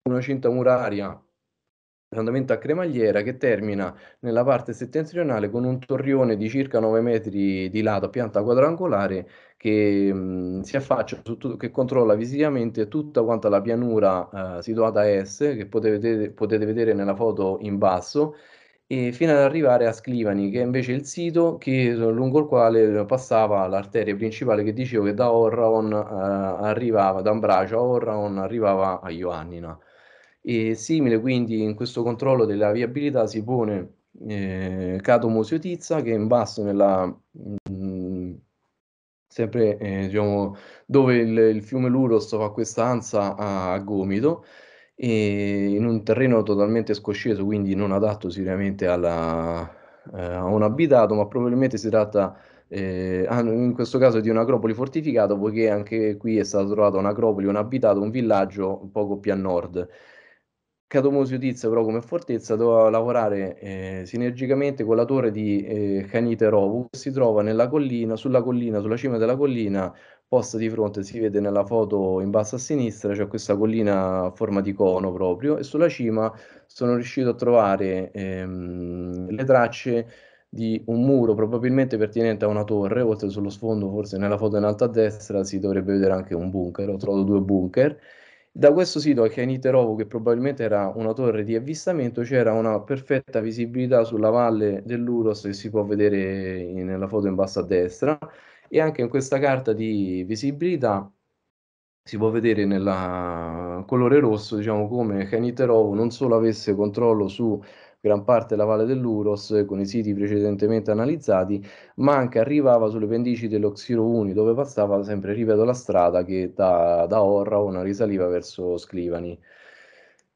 una cinta muraria andamento a cremagliera che termina nella parte settentrionale con un torrione di circa 9 metri di lato a pianta quadrangolare che mh, si affaccia tutto, che controlla visivamente tutta quanta la pianura eh, situata a est che potete vedere, potete vedere nella foto in basso e fino ad arrivare a Sclivani che è invece il sito che, lungo il quale passava l'arteria principale che dicevo che da Orraon eh, arrivava da Ambracio a Orraon arrivava a Ioannina e simile quindi in questo controllo della viabilità si pone eh, Cato Mosiotizza che in basso nella, mh, mm, sempre eh, diciamo, dove il, il, fiume Luros fa questa ansa a, a gomito e in un terreno totalmente scosceso quindi non adatto sicuramente alla, eh, a una abitato, ma probabilmente si tratta eh, in questo caso di un'acropoli fortificata, poiché anche qui è stato trovato un'acropoli, un abitato, un villaggio poco più a nord. Cadomosio Tizio però come fortezza doveva lavorare eh, sinergicamente con la torre di eh, Caniterovo che si trova nella collina, sulla collina, sulla cima della collina, posta di fronte, si vede nella foto in basso a sinistra, c'è cioè questa collina a forma di cono proprio e sulla cima sono riuscito a trovare ehm, le tracce di un muro probabilmente pertinente a una torre, oltre sullo sfondo, forse nella foto in alto a destra si dovrebbe vedere anche un bunker, ho trovato due bunker. Da questo sito a Chianiterovo, che probabilmente era una torre di avvistamento, c'era una perfetta visibilità sulla valle dell'Uros che si può vedere nella foto in basso a destra. E anche in questa carta di visibilità si può vedere nel colore rosso, diciamo, come Caniterovo non solo avesse controllo su gran parte della valle dell'Uros con i siti precedentemente analizzati, ma anche arrivava sulle pendici dello Xiro Uni, dove passava sempre, ripeto, la strada che da, da Orraon risaliva verso Sclivani.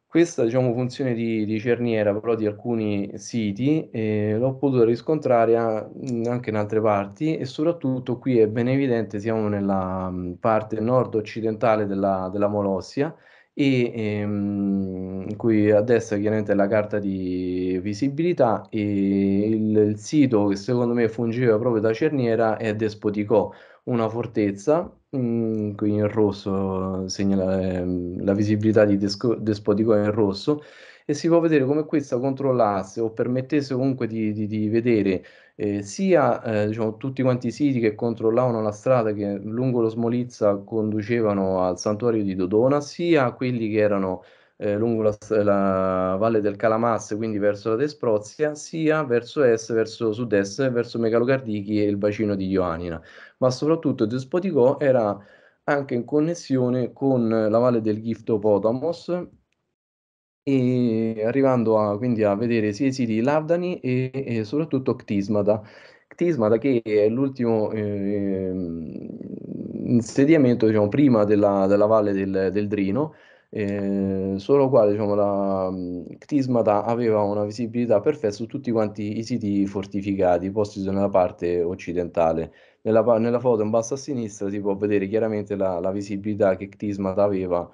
Questa diciamo, funzione di, di, cerniera però di alcuni siti eh, l'ho potuto riscontrare a, anche in altre parti e soprattutto qui è ben evidente, siamo nella parte nord-occidentale della, della Molossia e ehm, qui a destra chiaramente la carta di visibilità e il, il sito che secondo me fungeva proprio da cerniera è Despoticò, una fortezza, mh, mm, qui in rosso segna ehm, la visibilità di Desco, Despoticò in rosso e si può vedere come questa controllasse o permettesse comunque di, di, di vedere eh, sia eh, diciamo, tutti quanti i siti che controllavano la strada che lungo lo Smolizza conducevano al santuario di Dodona, sia quelli che erano eh, lungo la, la, valle del Calamasse, quindi verso la Desprozia, sia verso est, verso sud-est, verso Megalocardichi e il bacino di Ioannina. Ma soprattutto Despoticò era anche in connessione con la valle del Giftopotamos e arrivando a, quindi a vedere sia i siti Lavdani e, e soprattutto Ctismata. Ctismata che è l'ultimo eh, insediamento diciamo, prima della, della valle del, del Drino, eh, solo quale diciamo, la Ctismata aveva una visibilità perfetta su tutti quanti i siti fortificati posti nella parte occidentale. Nella, nella foto in basso a sinistra si può vedere chiaramente la, la visibilità che Ctismata aveva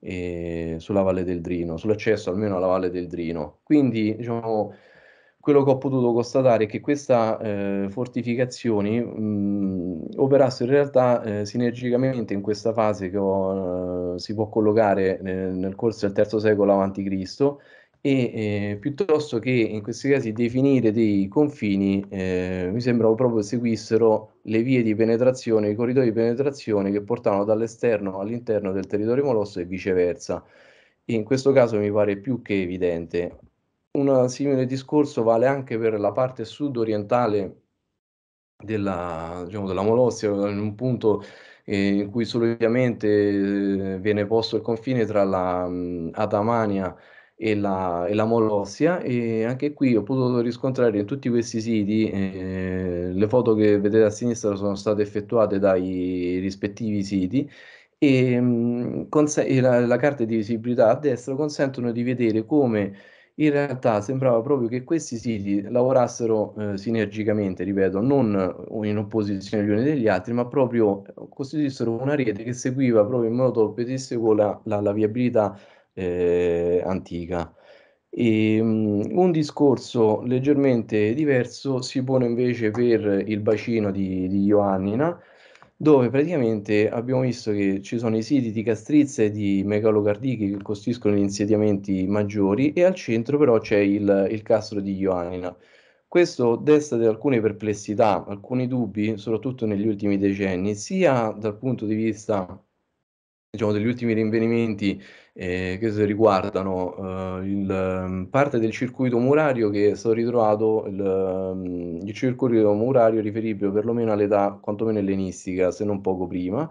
eh, sulla Valle del Drino, sull'accesso almeno alla Valle del Drino. Quindi, diciamo, quello che ho potuto constatare è che queste eh, fortificazioni mh, operassero in realtà eh, sinergicamente in questa fase che ho, eh, si può collocare nel, nel corso del terzo secolo a.C e eh, piuttosto che in questi casi definire dei confini, eh, mi sembra proprio seguissero le vie di penetrazione, i corridoi di penetrazione che portavano dall'esterno all'interno del territorio molosso e viceversa. E in questo caso mi pare più che evidente. Un simile discorso vale anche per la parte sud-orientale della, diciamo, della Molossia, in un punto eh, in cui solitamente eh, viene posto il confine tra la mh, Adamania e la, e la Molossia. E anche qui ho potuto riscontrare in tutti questi siti eh, le foto che vedete a sinistra sono state effettuate dai rispettivi siti e, mh, e la, la, carta di visibilità a destra consentono di vedere come in realtà sembrava proprio che questi siti lavorassero eh, sinergicamente, ripeto, non in opposizione gli uni degli altri, ma proprio costituissero una rete che seguiva proprio in modo pedissequo la, la, la viabilità eh, antica. E, um, un discorso leggermente diverso si pone invece per il bacino di, di Ioannina, dove praticamente abbiamo visto che ci sono i siti di Castrizza e di Megalocardichi che costituiscono gli insediamenti maggiori e al centro però c'è il, il castro di Ioannina. Questo desta alcune perplessità, alcuni dubbi, soprattutto negli ultimi decenni, sia dal punto di vista diciamo, degli ultimi rinvenimenti eh, che riguardano eh, il, ehm, parte del circuito murario che è stato ritrovato, il, ehm, il circuito murario riferibile perlomeno all'età quantomeno ellenistica, se non poco prima,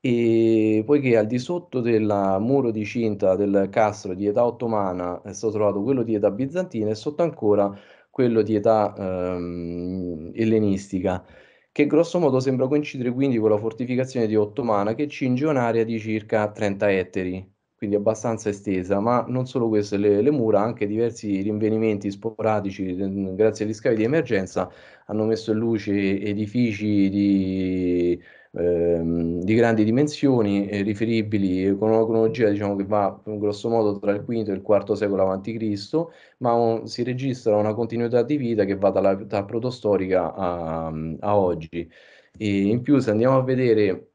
e poiché al di sotto del muro di cinta del castro di età ottomana è stato trovato quello di età bizantina e sotto ancora quello di età ehm, ellenistica che grosso modo sembra coincidere quindi con la fortificazione di Ottomana che cinge un'area di circa 30 ettari. quindi abbastanza estesa, ma non solo questo, le, le mura, anche diversi rinvenimenti sporadici, grazie agli scavi di emergenza, hanno messo in luce edifici di ehm, di grandi dimensioni, eh, riferibili con una cronologia diciamo, che va grosso modo tra il V e il IV secolo a.C., ma un, si registra una continuità di vita che va dalla età protostorica a, a oggi. E in più, se andiamo a vedere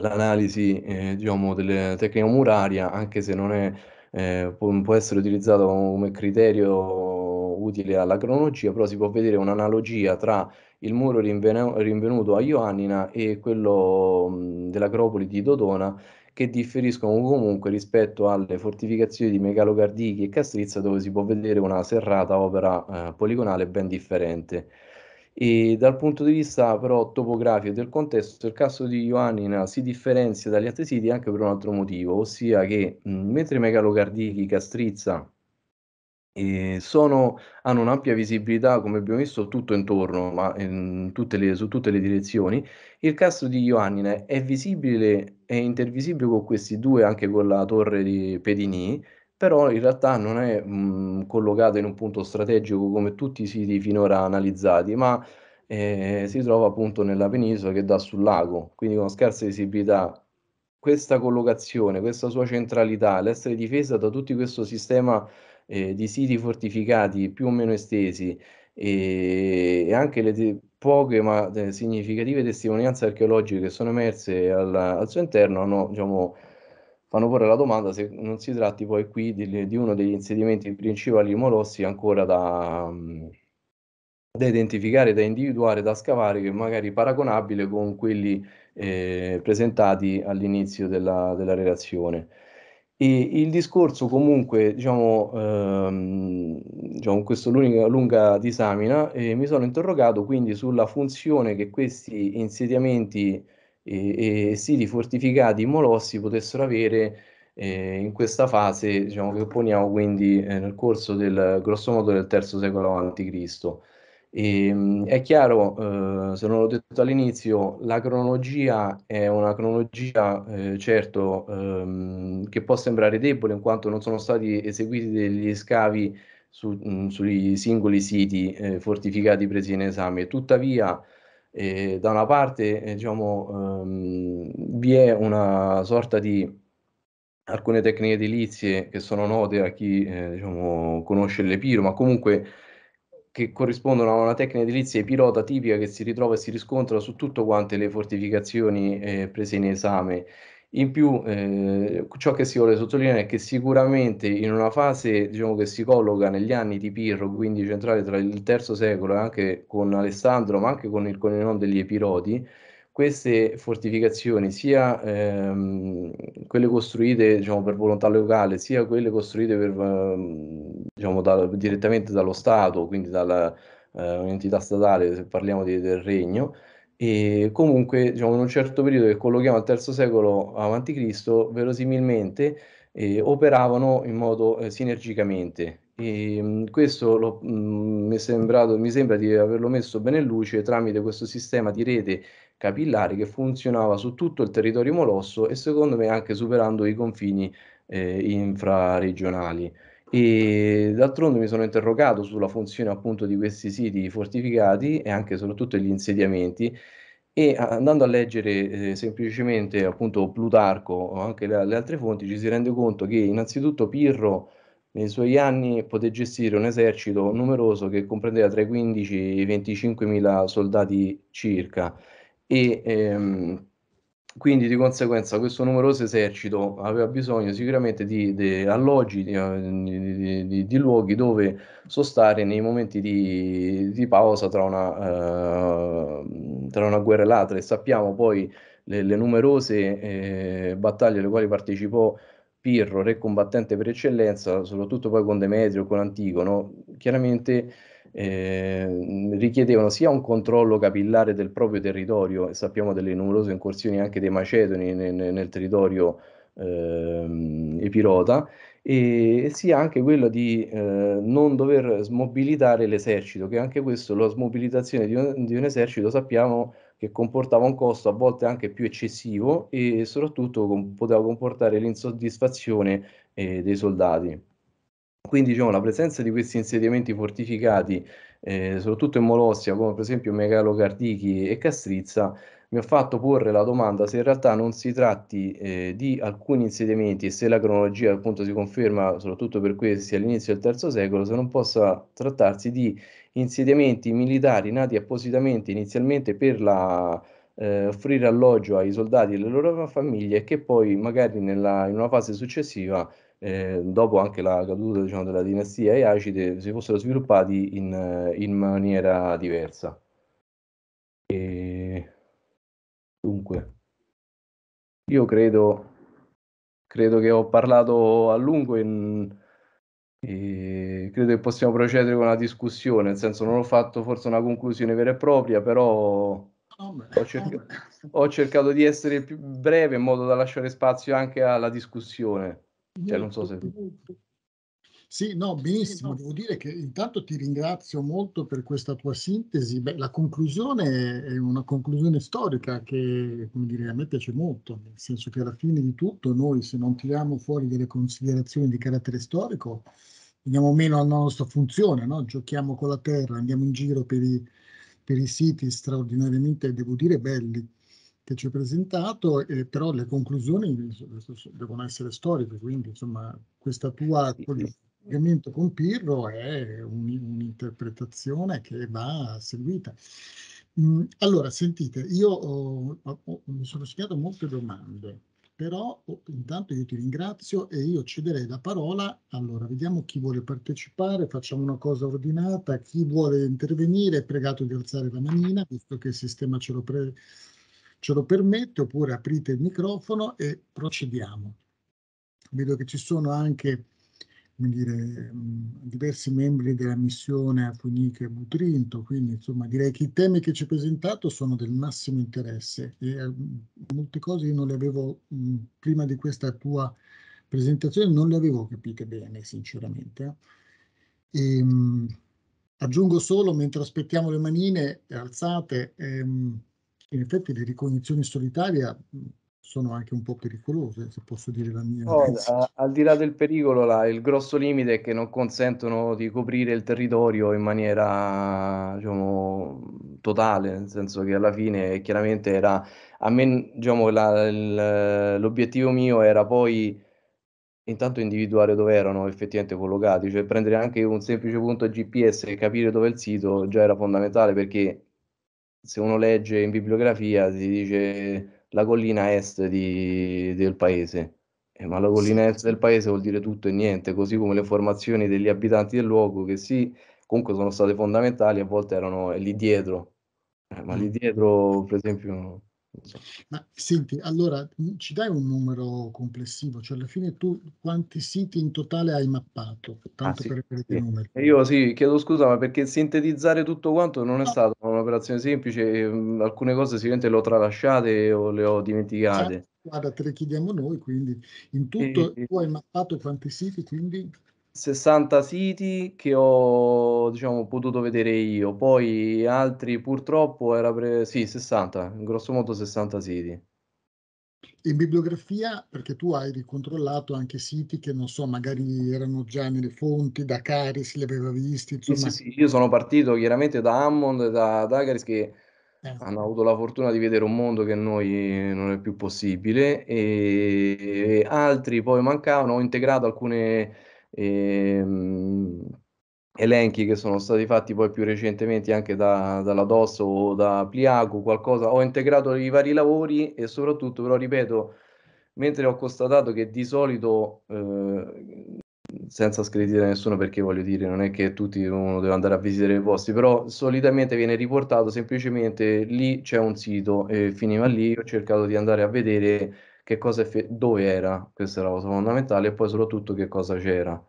l'analisi eh, diciamo, della tecnica muraria, anche se non è, eh, può, può, essere utilizzato come criterio utile alla cronologia, però si può vedere un'analogia tra il muro rinvenuto a Ioannina e quello dell'Acropoli di Dodona, che differiscono comunque rispetto alle fortificazioni di Megalocardichi e Castrizza, dove si può vedere una serrata opera eh, poligonale ben differente. E dal punto di vista però topografico del contesto, il caso di Ioannina si differenzia dagli altri siti anche per un altro motivo, ossia che mh, mentre Megalocardichi, Castrizza sono, hanno un'ampia visibilità, come abbiamo visto, tutto intorno, ma in tutte le, su tutte le direzioni. Il castro di Ioannina è visibile, è intervisibile con questi due, anche con la torre di Pedini, però in realtà non è mh, collocato in un punto strategico come tutti i siti finora analizzati, ma eh, si trova appunto nella penisola che dà sul lago, quindi con scarsa visibilità. Questa collocazione, questa sua centralità, l'essere difesa da tutto questo sistema eh, di siti fortificati più o meno estesi e, e anche le te- poche ma eh, significative testimonianze archeologiche che sono emerse al, al suo interno hanno, diciamo, fanno porre la domanda se non si tratti poi qui di, di uno degli insediamenti principali molossi ancora da, da identificare, da individuare, da scavare, che magari paragonabile con quelli eh, presentati all'inizio della, della relazione. E il discorso comunque, diciamo, ehm, diciamo in questa lunga, lunga disamina, eh, mi sono interrogato quindi sulla funzione che questi insediamenti e, e siti fortificati molossi potessero avere eh, in questa fase, diciamo, che poniamo quindi eh, nel corso del grosso modo del terzo secolo a.C. E, ehm, è chiaro, eh, se non l'ho detto all'inizio, la cronologia è una cronologia, eh, certo, ehm, che può sembrare debole in quanto non sono stati eseguiti degli scavi su, mh, sui singoli siti eh, fortificati presi in esame. Tuttavia, eh, da una parte, eh, diciamo, ehm, vi è una sorta di alcune tecniche edilizie che sono note a chi, eh, diciamo, conosce l'Epiro, ma comunque che corrispondono a una tecnica edilizia epirota tipica che si ritrova e si riscontra su tutte quante le fortificazioni eh, prese in esame. In più, eh, ciò che si vuole sottolineare è che sicuramente in una fase diciamo, che si colloca negli anni di Pirro, quindi centrale tra il III secolo e anche con Alessandro, ma anche con il, nome degli Epiroti, queste fortificazioni, sia ehm, quelle costruite diciamo, per volontà locale, sia quelle costruite per, ehm, diciamo, da, direttamente dallo Stato, quindi dalla eh, un'entità statale, se parliamo di, del regno, e comunque diciamo, in un certo periodo che collochiamo al III secolo a.C., verosimilmente eh, operavano in modo eh, sinergicamente. E, mh, questo mh, mi, sembrato, mi sembra di averlo messo bene in luce tramite questo sistema di rete capillare che funzionava su tutto il territorio molosso e secondo me anche superando i confini eh, infraregionali. E d'altronde mi sono interrogato sulla funzione appunto di questi siti fortificati e anche soprattutto gli insediamenti e andando a leggere eh, semplicemente appunto Plutarco o anche le, le, altre fonti ci si rende conto che innanzitutto Pirro nei suoi anni poté gestire un esercito numeroso che comprendeva tra i 15 e i 25 mila soldati circa e ehm, quindi di conseguenza questo numeroso esercito aveva bisogno sicuramente di, di alloggi, di, di, di, luoghi dove sostare nei momenti di, pausa tra una, uh, tra una guerra e l'altra. E sappiamo poi le, le numerose eh, battaglie alle quali partecipò Pirro, re combattente per eccellenza, soprattutto poi con Demetrio, con Antigono, chiaramente eh, richiedevano sia un controllo capillare del proprio territorio, e sappiamo delle numerose incursioni anche dei macedoni nel, nel territorio eh, epirota, e sia anche quello di eh, non dover smobilitare l'esercito, che anche questo, la smobilitazione di un, di un, esercito sappiamo che comportava un costo a volte anche più eccessivo e soprattutto com poteva comportare l'insoddisfazione eh, dei soldati. Quindi diciamo, la presenza di questi insediamenti fortificati, eh, soprattutto in Molossia, come per esempio Megalo Cardichi e Castrizza, mi ha fatto porre la domanda se in realtà non si tratti eh, di alcuni insediamenti e se la cronologia appunto si conferma soprattutto per questi all'inizio del III secolo, se non possa trattarsi di insediamenti militari nati appositamente inizialmente per la, eh, offrire alloggio ai soldati e alle loro famiglie e che poi magari nella, in una fase successiva eh, dopo anche la caduta diciamo, della dinastia Iacide, si fossero sviluppati in, in maniera diversa. E... Dunque, io credo, credo che ho parlato a lungo in, e credo che possiamo procedere con la discussione, nel senso non ho fatto forse una conclusione vera e propria, però ho, cerca- ho cercato di essere più breve in modo da lasciare spazio anche alla discussione. Cioè, non so se... Sì, no, benissimo. Devo dire che intanto ti ringrazio molto per questa tua sintesi. Beh, la conclusione è una conclusione storica che, come dire, a me piace molto, nel senso che alla fine di tutto noi, se non tiriamo fuori delle considerazioni di carattere storico, veniamo meno alla nostra funzione, no? Giochiamo con la terra, andiamo in giro per i, per i siti straordinariamente, devo dire, belli che ci hai presentato, eh, però le conclusioni devono essere storiche, quindi insomma questa tua collegamento con Pirro è un, un'interpretazione che va seguita. Mm, allora, sentite, io ho, ho, mi sono segnato molte domande, però oh, intanto io ti ringrazio e io cederei la parola. Allora, vediamo chi vuole partecipare, facciamo una cosa ordinata, chi vuole intervenire è pregato di alzare la manina, visto che il sistema ce lo pre ce lo permette, oppure aprite il microfono e procediamo. Vedo che ci sono anche dire, diversi membri della missione a Funiche e Butrinto, quindi insomma direi che i temi che ci hai presentato sono del massimo interesse e molte cose io non le avevo, prima di questa tua presentazione, non le avevo capite bene, sinceramente. E, aggiungo solo, mentre aspettiamo le manine alzate, ehm, in effetti le ricognizioni solitarie sono anche un po' pericolose, se posso dire la mia. Oh, a, al di là del pericolo, la, il grosso limite è che non consentono di coprire il territorio in maniera, diciamo, totale, nel senso che alla fine chiaramente era, a me, diciamo, la, il, l'obiettivo mio era poi intanto individuare dove erano effettivamente collocati, cioè prendere anche un semplice punto GPS e capire dove è il sito già era fondamentale perché se uno legge in bibliografia si dice la collina est di, del paese, eh, ma la collina est del paese vuol dire tutto e niente, così come le formazioni degli abitanti del luogo che sì, comunque sono state fondamentali, a volte erano lì dietro, eh, ma lì mm. dietro per esempio... Ma senti, allora ci dai un numero complessivo, cioè alla fine tu quanti siti in totale hai mappato? Tanto ah, sì, per sì. numeri. Io sì, chiedo scusa, ma perché sintetizzare tutto quanto non è no. stata un'operazione semplice, mh, alcune cose sicuramente le ho tralasciate o le ho dimenticate. Ah, guarda, te le chiediamo noi, quindi in tutto e... tu hai mappato quanti siti, quindi? 60 siti che ho diciamo, potuto vedere io, poi altri purtroppo era pre... sì, 60, in grosso modo 60 siti. In bibliografia, perché tu hai ricontrollato anche siti che non so, magari erano già nelle fonti, da Caris li aveva visti. Insomma... Sì, sì, sì, io sono partito chiaramente da Hammond e da Dagaris che eh. hanno avuto la fortuna di vedere un mondo che noi non è più possibile e altri poi mancavano, ho integrato alcune ehm, elenchi che sono stati fatti poi più recentemente anche da, dalla DOS o da Pliago, qualcosa, ho integrato i vari lavori e soprattutto, però ripeto, mentre ho constatato che di solito, eh, senza screditare nessuno perché voglio dire, non è che tutti uno deve andare a visitare i posti, però solitamente viene riportato semplicemente lì c'è un sito e finiva lì, ho cercato di andare a vedere che cosa effe- dove era, questa è la cosa fondamentale, e poi soprattutto che cosa c'era.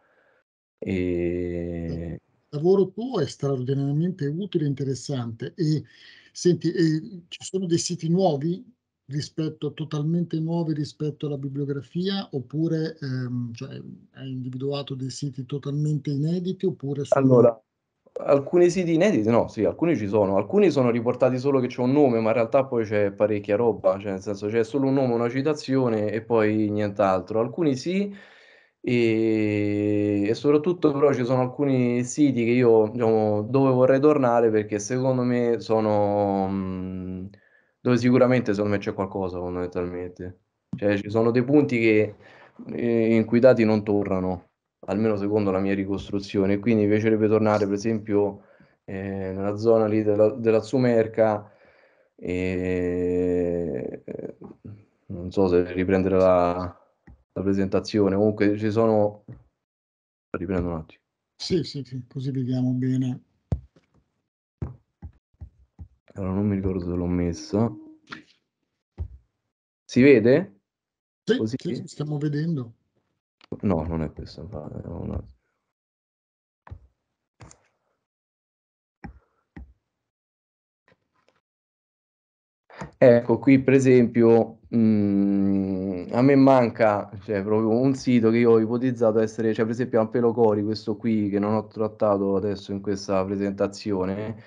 E... Il lavoro tuo è straordinariamente utile e interessante. E senti, eh, ci sono dei siti nuovi rispetto totalmente nuovi rispetto alla bibliografia oppure ehm, cioè, hai individuato dei siti totalmente inediti oppure sono... Allora, alcuni siti inediti, no, sì, alcuni ci sono, alcuni sono riportati solo che c'è un nome, ma in realtà poi c'è parecchia roba, cioè nel senso c'è solo un nome, una citazione e poi nient'altro. Alcuni sì, e, e soprattutto però ci sono alcuni siti che io, diciamo, dove vorrei tornare perché secondo me sono... Mh, dove sicuramente secondo me c'è qualcosa fondamentalmente. Cioè ci sono dei punti che, eh, in cui i dati non tornano almeno secondo la mia ricostruzione. Quindi mi piacerebbe tornare, per esempio, eh, nella zona lì della, della Sumerca. E, eh, non so se riprendere la, la presentazione. Comunque ci sono. Riprendo un attimo. Sì, sì, sì, così vediamo bene. Allora, non mi ricordo se l'ho messa. Si vede? Sì, Così? sì, stiamo vedendo. No, non è questa, è una... Ecco, qui per esempio mh, mm, a me manca cioè, proprio un sito che io ho ipotizzato essere, cioè per esempio Ampelocori, questo qui che non ho trattato adesso in questa presentazione,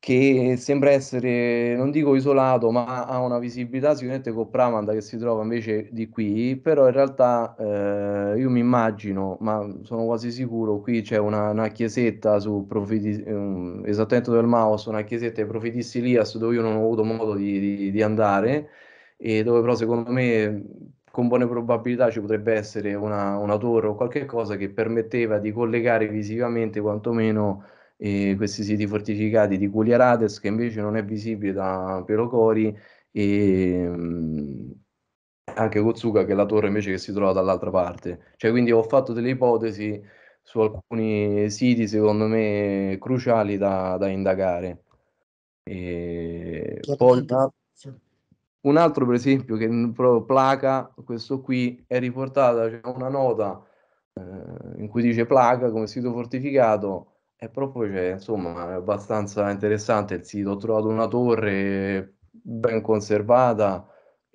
che sembra essere, non dico isolato, ma ha una visibilità sicuramente con Pramanda che si trova invece di qui, però in realtà eh, io mi immagino, ma sono quasi sicuro, qui c'è una, una chiesetta su profeti, um, esattamente dove il mouse, una chiesetta dei profetisti Elias dove io non ho avuto modo di, di, di andare e dove però secondo me con buone probabilità ci potrebbe essere una, una torre o qualche cosa che permetteva di collegare visivamente quantomeno eh, questi siti fortificati di Culiarades che invece non è visibile da Pelocori e mh, anche Kozuka che è la torre invece che si trova dall'altra parte. Cioè, quindi ho fatto delle ipotesi su alcuni siti secondo me cruciali da, da indagare. E poi un altro per esempio che proprio placa, questo qui è riportata, c'è una nota eh, in cui dice placa come sito fortificato e proprio c'è, insomma, è abbastanza interessante il sito. Ho trovato una torre ben conservata.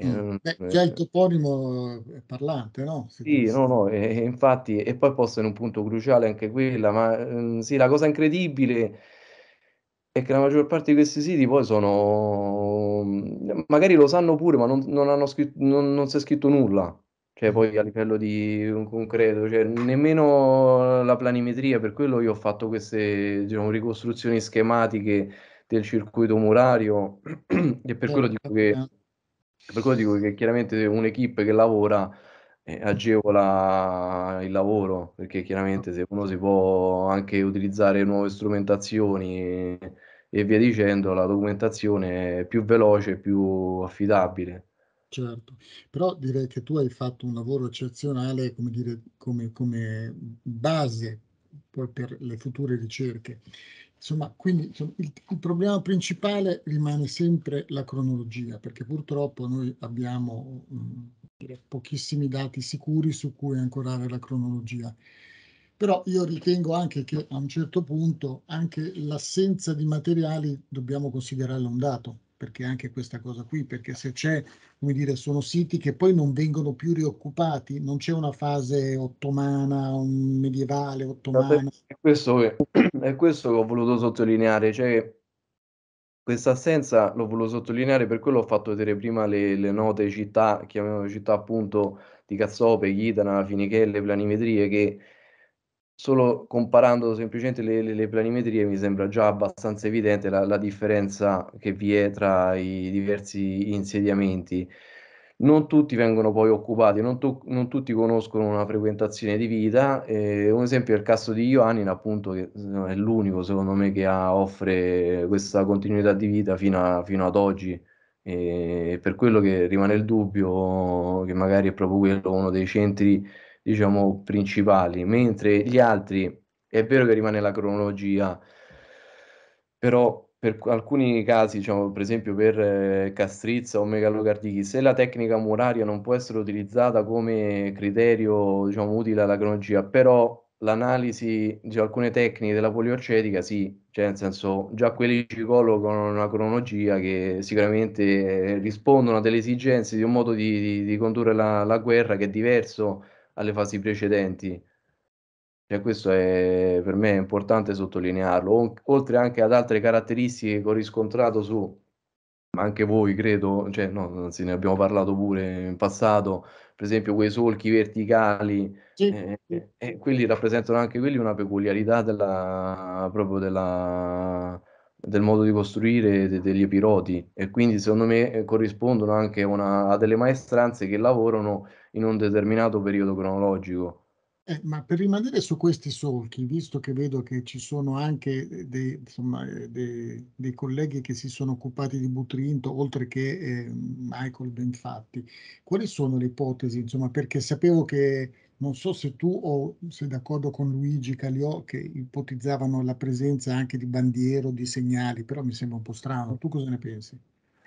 Mm. Beh, già il toponimo è parlante, no? Sì, no, no, e, infatti, e poi posta in un punto cruciale anche quella, ma ehm, sì, la cosa incredibile è che la maggior parte di questi siti poi sono, magari lo sanno pure, ma non, non hanno scritto, non, non si è scritto nulla cioè poi a livello di un concreto, cioè nemmeno la planimetria, per quello io ho fatto queste diciamo, ricostruzioni schematiche del circuito murario e per quello dico che, per quello dico che chiaramente un'equipe che lavora eh, agevola il lavoro, perché chiaramente se uno si può anche utilizzare nuove strumentazioni e, e via dicendo, la documentazione è più veloce, più affidabile. Certo, però direi che tu hai fatto un lavoro eccezionale, come dire, come, come base poi per le future ricerche. Insomma, quindi insomma, il, il, problema principale rimane sempre la cronologia, perché purtroppo noi abbiamo mh, pochissimi dati sicuri su cui ancorare la cronologia. Però io ritengo anche che a un certo punto anche l'assenza di materiali dobbiamo considerarla un dato perché anche questa cosa qui, perché se c'è, come dire, sono siti che poi non vengono più rioccupati, non c'è una fase ottomana, medievale ottomana. È questo, è questo che ho voluto sottolineare, cioè questa assenza l'ho voluto sottolineare, per quello ho fatto vedere prima le, le note città, chiamiamole città appunto di Cazzope, Chitana, Finichelle, Planimetrie, che solo comparando semplicemente le, le, le, planimetrie mi sembra già abbastanza evidente la, la, differenza che vi è tra i diversi insediamenti. Non tutti vengono poi occupati, non, tu, non tutti conoscono una frequentazione di vita. Eh, un esempio è il caso di Ioannina, appunto, che è l'unico secondo me che ha, offre questa continuità di vita fino, a, fino ad oggi. E per quello che rimane il dubbio che magari è proprio quello uno dei centri diciamo, principali, mentre gli altri è vero che rimane la cronologia, però per alcuni casi, diciamo, per esempio per eh, Castrizza o Megalocardichi, se la tecnica muraria non può essere utilizzata come criterio, diciamo, utile alla cronologia, però l'analisi di alcune tecniche della poliorcetica, sì, cioè nel senso già quelli ci collocano una cronologia che sicuramente rispondono a delle esigenze di un modo di, di, di condurre la, la, guerra che è diverso alle fasi precedenti. Cioè, questo è per me è importante sottolinearlo, oltre anche ad altre caratteristiche che ho riscontrato su ma anche voi credo, cioè no, anzi ne abbiamo parlato pure in passato, per esempio quei solchi verticali, sì, eh, sì. Eh, quelli rappresentano anche quelli una peculiarità della, proprio della, del modo di costruire de, degli epiroti e quindi secondo me eh, corrispondono anche una, a delle maestranze che lavorano in un determinato periodo cronologico. Eh, ma per rimanere su questi solchi, visto che vedo che ci sono anche dei, insomma, dei, dei colleghi che si sono occupati di Butrinto, oltre che eh, Michael Benfatti, quali sono le ipotesi? Insomma, perché sapevo che, non so se tu o sei d'accordo con Luigi Caliò, che ipotizzavano la presenza anche di bandiere o di segnali, però mi sembra un po' strano. Tu cosa ne pensi?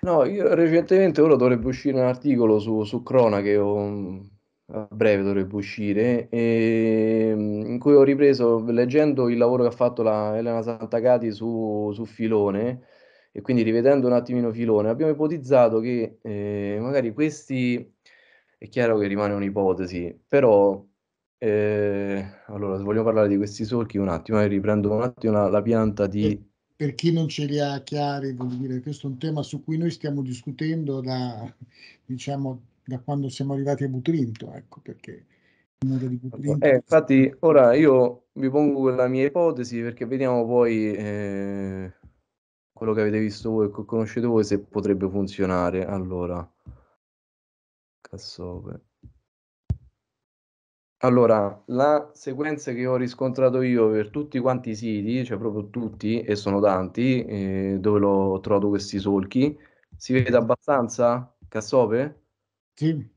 No, io recentemente ora dovrebbe uscire un articolo su, su Cronache, ho a breve dovrebbe uscire, e, ehm, in cui ho ripreso leggendo il lavoro che ha fatto la Elena Santacati su, su Filone e quindi rivedendo un attimino Filone, abbiamo ipotizzato che eh, magari questi, è chiaro che rimane un'ipotesi, però eh, allora vogliamo parlare di questi solchi un attimo, riprendo un attimo la, la pianta di... Per chi non ce li ha chiari, vuol dire, questo è un tema su cui noi stiamo discutendo da, diciamo, da quando siamo arrivati a Butrinto, ecco perché il muro di Butrinto... Eh, infatti ora io vi pongo la mia ipotesi perché vediamo poi eh, quello che avete visto voi, che conoscete voi, se potrebbe funzionare. Allora, Cassove. Allora, la sequenza che ho riscontrato io per tutti quanti i siti, cioè proprio tutti, e sono tanti, eh, dove ho trovato questi solchi, si vede abbastanza, Cassope? Sì.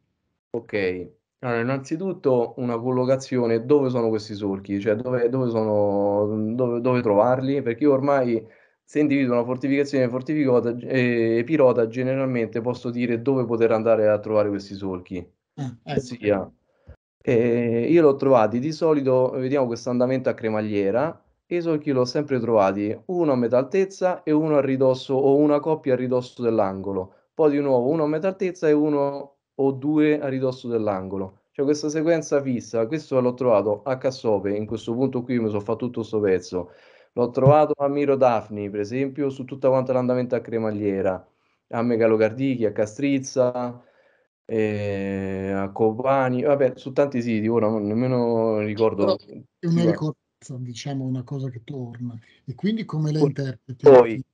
Ok, allora innanzitutto una collocazione, dove sono questi solchi? Cioè dove, dove sono, dove, dove trovarli? Perché io ormai se individuo una fortificazione fortificata e eh, pirota, generalmente posso dire dove poter andare a trovare questi solchi. Ah, ecco. Ossia, eh, io l'ho trovati di solito, vediamo questo andamento a cremagliera, e i solchi l'ho sempre trovati uno a metà altezza e uno a ridosso o una coppia a ridosso dell'angolo. Poi di nuovo uno a metà altezza e uno o due a ridosso dell'angolo. Cioè questa sequenza fissa, questo l'ho trovato a Cassope, in questo punto qui mi sono fatto tutto questo pezzo. L'ho trovato a Miro Daphni, per esempio, su tutta quanta l'andamento a cremagliera, a Megalocardichi, a Castrizza, eh, a Copani, vabbè, su tanti siti, ora nemmeno ricordo. È una ricorrenza, diciamo, una cosa che torna. E quindi come la interpreti? Poi,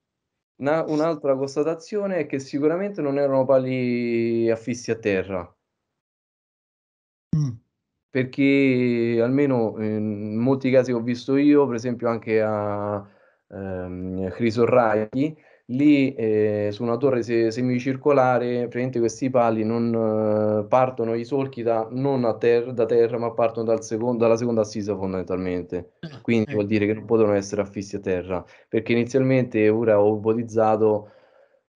una, un'altra constatazione è che sicuramente non erano pali affissi a terra. Mm. Perché almeno in molti casi che ho visto io, per esempio anche a ehm, Crisorraghi, lì eh, su una torre se- semicircolare, praticamente questi pali non eh, partono i solchi da, non a ter- da terra, ma partono dal secondo, dalla seconda assisa fondamentalmente. Ah, Quindi vuol dire che non potevano essere affissi a terra, perché inizialmente ora ho ipotizzato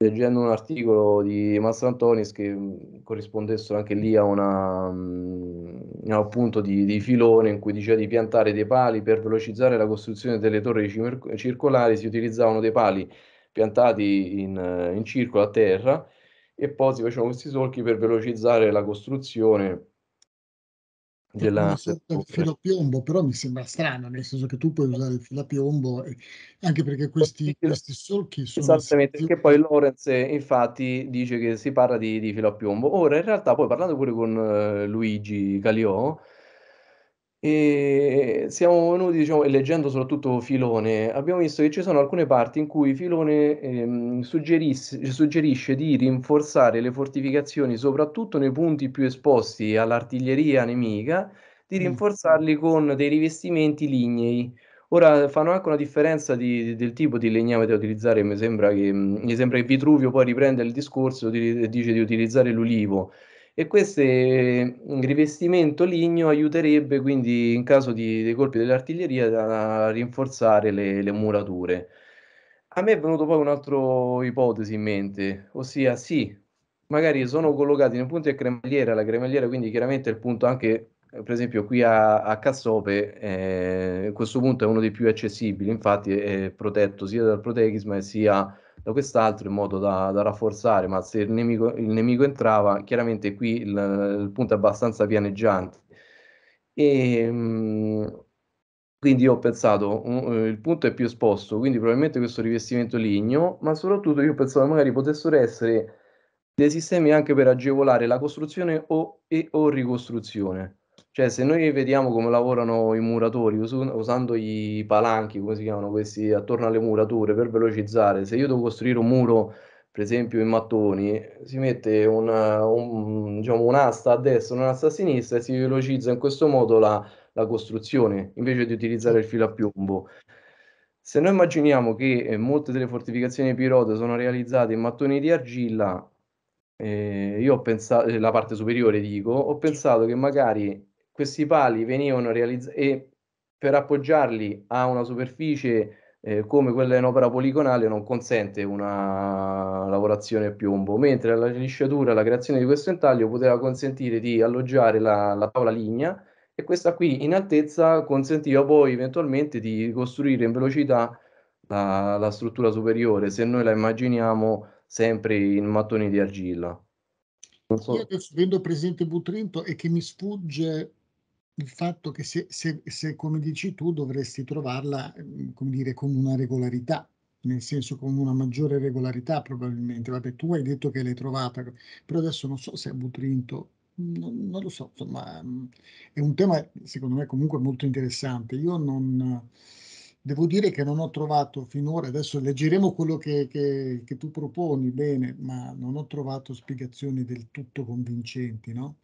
leggendo un articolo di Mastro Antonis che mh, corrispondessero anche lì a una mh, a un punto di, di, filone in cui diceva di piantare dei pali per velocizzare la costruzione delle torri circolari si utilizzavano dei pali piantati in, in circolo a terra e poi si facevano questi solchi per velocizzare la costruzione della il filo a piombo, però mi sembra strano, nel senso che tu puoi usare il filo a piombo, anche perché questi, questi solchi sono... Esattamente, perché poi Lorenz infatti dice che si parla di, di filo a piombo. Ora, in realtà, poi parlando pure con uh, Luigi Caliò, e siamo venuti, diciamo, e leggendo soprattutto Filone, abbiamo visto che ci sono alcune parti in cui Filone ehm, suggerisce di rinforzare le fortificazioni, soprattutto nei punti più esposti all'artiglieria nemica, di mm. rinforzarli con dei rivestimenti lignei. Ora fanno anche una differenza di, del tipo di legname da utilizzare, mi sembra che, mi sembra che Vitruvio poi riprende il discorso e dice di utilizzare l'ulivo e questo rivestimento ligneo aiuterebbe quindi in caso di, dei colpi dell'artiglieria a rinforzare le, le murature. A me è venuto poi un'altra ipotesi in mente, ossia sì, magari sono collocati nel punto di cremagliera, la cremagliera quindi chiaramente è il punto anche per esempio qui a, a Cassope eh, questo punto è uno dei più accessibili, infatti è protetto sia dal protechisma sia da quest'altro in modo da, da rafforzare, ma se il nemico, il nemico, entrava, chiaramente qui il, il punto è abbastanza pianeggiante. E, mh, quindi ho pensato, uh, il punto è più esposto, quindi probabilmente questo rivestimento ligno, ma soprattutto io pensavo magari potessero essere dei sistemi anche per agevolare la costruzione o, e o ricostruzione. Cioè, se noi vediamo come lavorano i muratori us- usando i palanchi, come si chiamano questi, attorno alle murature per velocizzare, se io devo costruire un muro, per esempio in mattoni, si mette una, un, diciamo, un'asta a destra, un'asta a sinistra e si velocizza in questo modo la, la costruzione invece di utilizzare il filo a piombo. Se noi immaginiamo che eh, molte delle fortificazioni Pirode sono realizzate in mattoni di argilla, eh, io ho pensato, la parte superiore dico, ho pensato che magari questi pali venivano realizzati per appoggiarli a una superficie eh, come quella in opera poligonale non consente una lavorazione a piombo, mentre la lisciatura, la creazione di questo intaglio poteva consentire di alloggiare la, la tavola ligna e questa qui in altezza consentiva poi eventualmente di costruire in velocità la, la struttura superiore, se noi la immaginiamo sempre in mattoni di argilla. So. Io adesso vendo presente Butrinto e che mi sfugge il fatto che se, se, se, come dici tu, dovresti trovarla, mm, come dire, con una regolarità, nel senso con una maggiore regolarità probabilmente. Vabbè, tu hai detto che l'hai trovata, però adesso non so se a Butrinto, non, non lo so, insomma, mm, è un tema secondo me comunque molto interessante. Io non... Devo dire che non ho trovato finora, adesso leggeremo quello che, che, che tu proponi, bene, ma non ho trovato spiegazioni del tutto convincenti, no?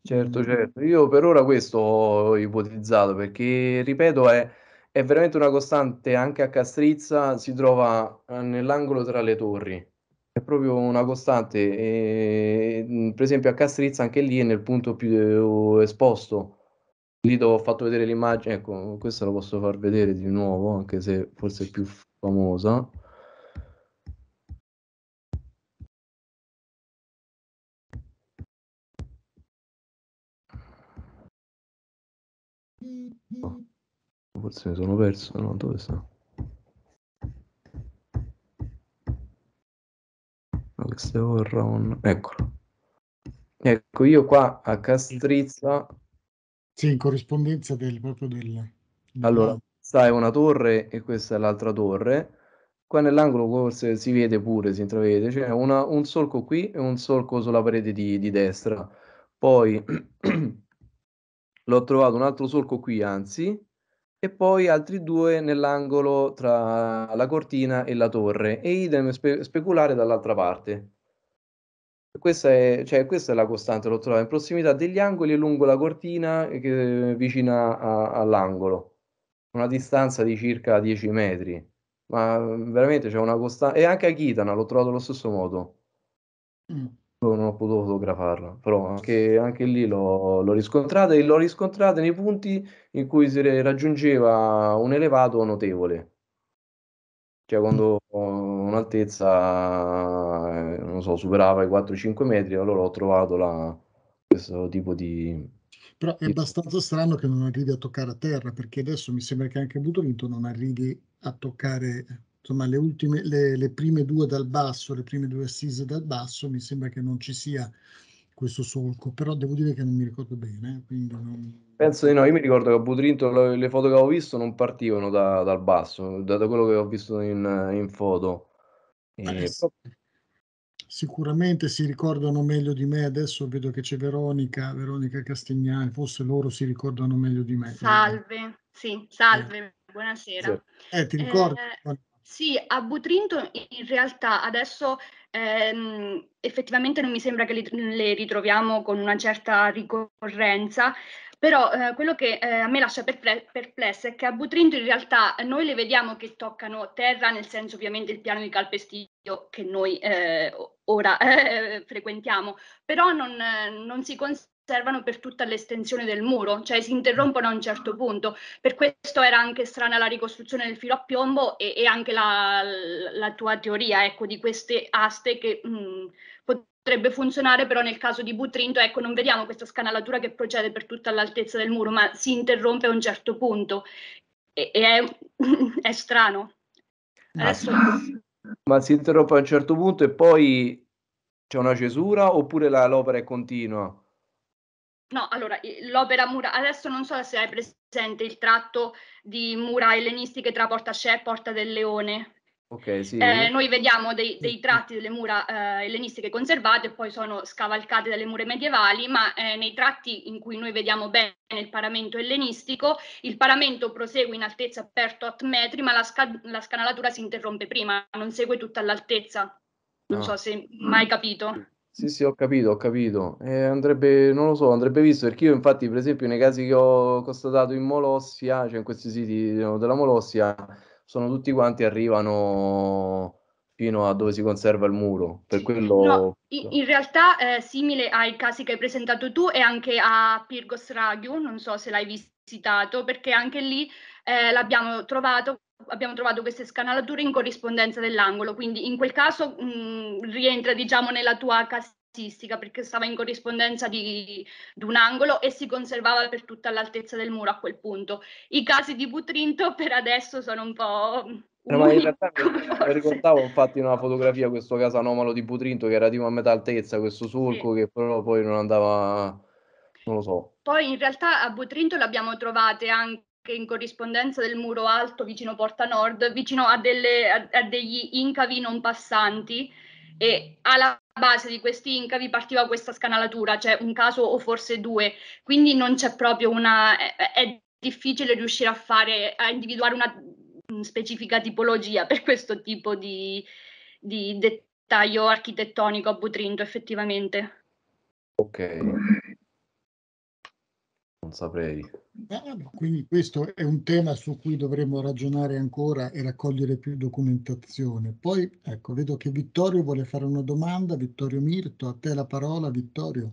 Certo, certo. Io per ora questo ho ipotizzato perché, ripeto, è, è veramente una costante anche a Castrizza, si trova eh, nell'angolo tra le torri. È proprio una costante. E, per esempio a Castrizza anche lì è nel punto più esposto. Lì dove ho fatto vedere l'immagine, ecco, questa la posso far vedere di nuovo, anche se forse è più famosa. Oh, forse mi sono perso, no? Dove sta? No, queste ora un... Eccolo. Ecco, io qua a Castrizza... Sì, in corrispondenza del, proprio del... Allora, questa è una torre e questa è l'altra torre. Qua nell'angolo forse si vede pure, si intravede, c'è una, un solco qui e un solco sulla parete di, di destra. Poi l'ho trovato un altro solco qui, anzi, e poi altri due nell'angolo tra la cortina e la torre, e idem spe- speculare dall'altra parte. Questa è, cioè, questa è la costante, l'ho trovata in prossimità degli angoli e lungo la cortina che, vicina a, all'angolo, una distanza di circa 10 metri. Ma veramente c'è una costante, e anche a Chitana l'ho trovato allo stesso modo. Mm non ho potuto fotografarla, però anche, anche lì l'ho, l'ho riscontrata e l'ho riscontrata nei punti in cui si raggiungeva un elevato notevole. Cioè quando un'altezza, eh, non so, superava i 4-5 metri, allora ho trovato la, questo tipo di... Però è abbastanza strano che non arrivi a toccare a terra, perché adesso mi sembra che anche Butolinto non arrivi a toccare insomma le, ultime, le, le prime due dal basso, le prime due assise dal basso, mi sembra che non ci sia questo solco, però devo dire che non mi ricordo bene. Eh, non... Penso di no, io mi ricordo che a Butrinto le foto che avevo visto non partivano da, dal basso, da, da, quello che ho visto in, in foto. E... Eh, sicuramente si ricordano meglio di me, adesso vedo che c'è Veronica, Veronica Castignani, forse loro si ricordano meglio di me. Salve, sì, salve, eh. buonasera. Eh, ti ricordi? Sì, a Butrinto in realtà adesso ehm, effettivamente non mi sembra che le, le ritroviamo con una certa ricorrenza, però eh, quello che eh, a me lascia perplessa è che a Butrinto in realtà noi le vediamo che toccano terra, nel senso ovviamente il piano di calpestio che noi eh, ora eh, frequentiamo, però non, non si considera servano per tutta l'estensione del muro, cioè si interrompono a un certo punto. Per questo era anche strana la ricostruzione del filo a piombo e, e anche la, la, tua teoria ecco, di queste aste che mh, potrebbe funzionare, però nel caso di Butrinto, ecco, non vediamo questa scanalatura che procede per tutta l'altezza del muro, ma si interrompe a un certo punto e, e è, è, strano. Adesso... Ma si interrompe a un certo punto e poi c'è una cesura oppure la, l'opera è continua? No, allora, l'opera mura, adesso non so se hai presente il tratto di mura ellenistiche tra Porta Sce e Porta del Leone. Ok, sì. Eh, noi vediamo dei, dei, tratti delle mura eh, ellenistiche conservate, poi sono scavalcate dalle mura medievali, ma eh, nei tratti in cui noi vediamo bene il paramento ellenistico, il paramento prosegue in altezza per tot metri, ma la, sca- la scanalatura si interrompe prima, non segue tutta l'altezza. Non no. so se mai capito. Sì, sì, ho capito, ho capito. Eh, andrebbe, non lo so, andrebbe visto perché io infatti, per esempio, nei casi che ho constatato in Molossia, cioè in questi siti della Molossia, sono tutti quanti arrivano fino a dove si conserva il muro. Per quello... No, in, in realtà è simile ai casi che hai presentato tu e anche a Pirgos Ragiu, non so se l'hai visitato, perché anche lì eh, l'abbiamo trovato abbiamo trovato queste scanalature in corrispondenza dell'angolo, quindi in quel caso mh, rientra diciamo nella tua casistica perché stava in corrispondenza di, di, un angolo e si conservava per tutta l'altezza del muro a quel punto. I casi di Butrinto per adesso sono un po'... No, ma in realtà mi ricordavo infatti in una fotografia questo caso anomalo di Butrinto che era tipo a metà altezza, questo sulco sì. che però poi non andava, non lo so. Poi in realtà a Butrinto l'abbiamo trovate anche in corrispondenza del muro alto vicino Porta Nord, vicino a, delle, a, a degli incavi non passanti e alla base di questi incavi partiva questa scanalatura, cioè un caso o forse due, quindi non c'è proprio una... è, è difficile riuscire a fare, a individuare una specifica tipologia per questo tipo di, di dettaglio architettonico a Butrinto effettivamente. Ok, non saprei. Eh, quindi questo è un tema su cui dovremmo ragionare ancora e raccogliere più documentazione. Poi, ecco, vedo che Vittorio vuole fare una domanda. Vittorio Mirto, a te la parola, Vittorio.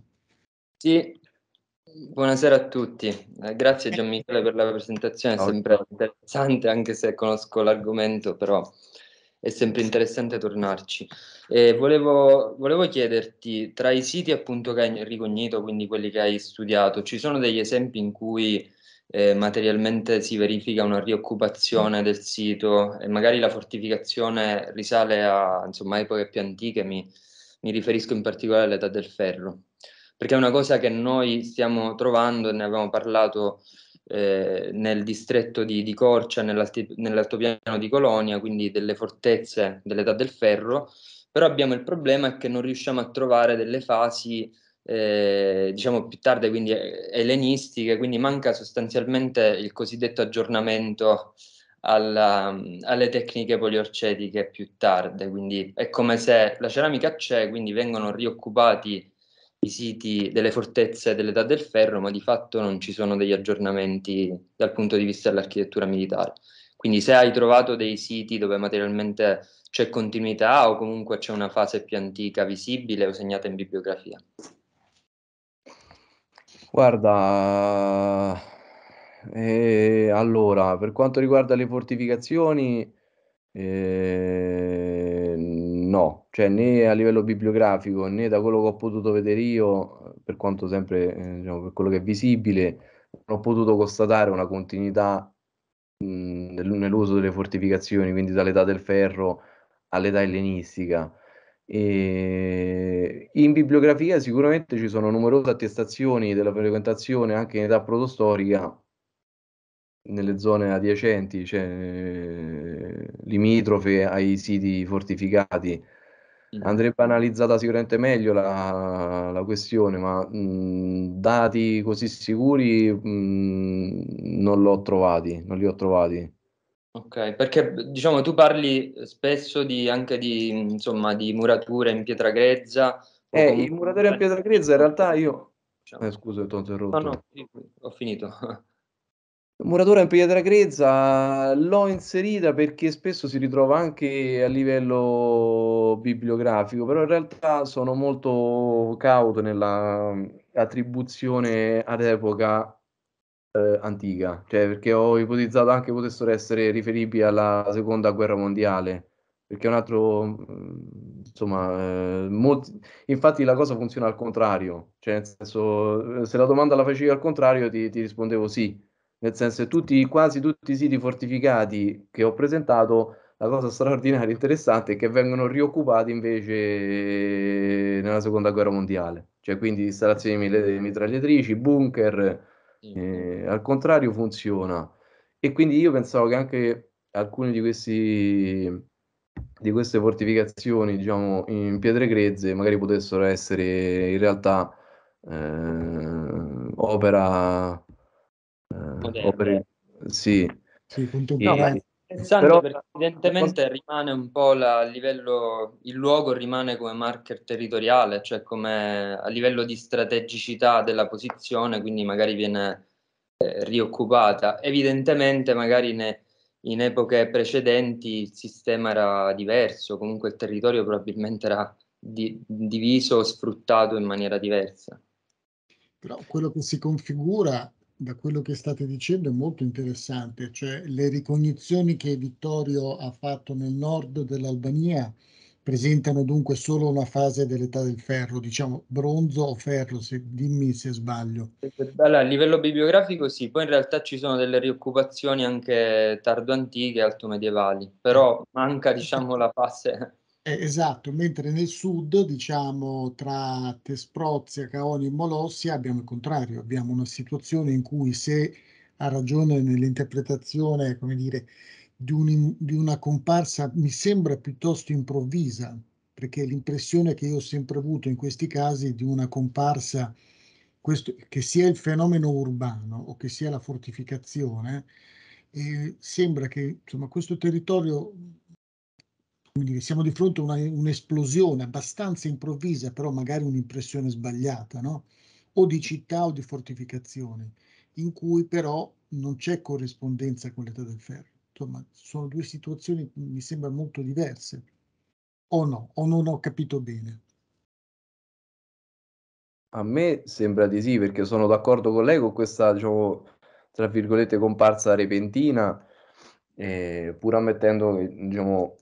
Sì, buonasera a tutti. Eh, grazie Gian Michele per la presentazione, è sempre interessante, anche se conosco l'argomento, però è sempre interessante tornarci. Eh, volevo, volevo, chiederti, tra i siti appunto che hai ricognito, quindi quelli che hai studiato, ci sono degli esempi in cui eh, materialmente si verifica una rioccupazione del sito e magari la fortificazione risale a insomma, epoche più antiche, mi, mi riferisco in particolare all'età del ferro, perché è una cosa che noi stiamo trovando, ne avevamo parlato eh, nel distretto di, di Corcia, nell'altopiano di Colonia, quindi delle fortezze dell'età del ferro, però abbiamo il problema che non riusciamo a trovare delle fasi eh, diciamo più tarde, quindi eh, ellenistiche, quindi manca sostanzialmente il cosiddetto aggiornamento alla, alle tecniche poliorcetiche più tarde, quindi è come se la ceramica c'è, quindi vengono rioccupati i siti delle fortezze dell'età del ferro, ma di fatto non ci sono degli aggiornamenti dal punto di vista dell'architettura militare. Quindi se hai trovato dei siti dove materialmente c'è continuità o comunque c'è una fase più antica visibile o segnata in bibliografia. Guarda, eh, allora, per quanto riguarda le fortificazioni, eh, no, cioè né a livello bibliografico né da quello che ho potuto vedere io, per quanto sempre, eh, diciamo, per quello che è visibile, non ho potuto constatare una continuità mh, nell'uso delle fortificazioni, quindi dall'età del ferro all'età ellenistica. E in bibliografia sicuramente ci sono numerose attestazioni della frequentazione anche in età protostorica nelle zone adiacenti, cioè limitrofe ai siti fortificati. Mm. Andrebbe analizzata sicuramente meglio la, la questione, ma mh, dati così sicuri mh, non l'ho trovati, non li ho trovati. Ok, perché diciamo tu parli spesso di, anche di, insomma, di murature in pietra grezza. Eh, comunque... in murature in pietra grezza in realtà io... Diciamo. Eh, scusa, ti ho interrotto. No, no, ho finito. Muratura in pietra grezza l'ho inserita perché spesso si ritrova anche a livello bibliografico, però in realtà sono molto cauto nella attribuzione ad epoca eh, antica, cioè perché ho ipotizzato anche potessero essere riferibili alla seconda guerra mondiale, perché è un altro, mm, insomma, eh, molti, infatti la cosa funziona al contrario, cioè nel senso, se la domanda la facevi al contrario ti, ti rispondevo sì, nel senso tutti, quasi tutti i siti fortificati che ho presentato, la cosa straordinaria e interessante è che vengono rioccupati invece nella seconda guerra mondiale, cioè quindi installazioni mitragliatrici, bunker, eh, al contrario funziona. E quindi io pensavo che anche alcuni di questi di queste fortificazioni, diciamo, in pietre grezze, magari potessero essere in realtà eh, opera, eh, opere, sì, sì contemporanee. Interessante Però, perché evidentemente rimane un po' la, a livello, il luogo rimane come marker territoriale, cioè come a livello di strategicità della posizione, quindi magari viene eh, rioccupata. Evidentemente magari ne, in epoche precedenti il sistema era diverso, comunque il territorio probabilmente era di, diviso o sfruttato in maniera diversa. Però quello che si configura da quello che state dicendo è molto interessante, cioè le ricognizioni che Vittorio ha fatto nel nord dell'Albania presentano dunque solo una fase dell'età del ferro, diciamo bronzo o ferro, se, dimmi se sbaglio. Allora, a livello bibliografico sì, poi in realtà ci sono delle rioccupazioni anche tardo-antiche alto-medievali, però manca diciamo la fase... Eh, esatto, mentre nel sud, diciamo, tra Tesprozia, Caoni e Molossia abbiamo il contrario, abbiamo una situazione in cui se ha ragione nell'interpretazione, come dire, di, un, di una comparsa mi sembra piuttosto improvvisa, perché l'impressione che io ho sempre avuto in questi casi di una comparsa, questo, che sia il fenomeno urbano o che sia la fortificazione, eh, sembra che insomma, questo territorio, dire, siamo di fronte a una, un'esplosione abbastanza improvvisa, però magari un'impressione sbagliata, no? o di città o di fortificazioni, in cui però non c'è corrispondenza con l'età del ferro insomma, sono due situazioni, mi sembra, molto diverse. O no, o non ho capito bene. A me sembra di sì, perché sono d'accordo con lei con questa, diciamo, tra virgolette, comparsa repentina, eh, pur ammettendo che, diciamo,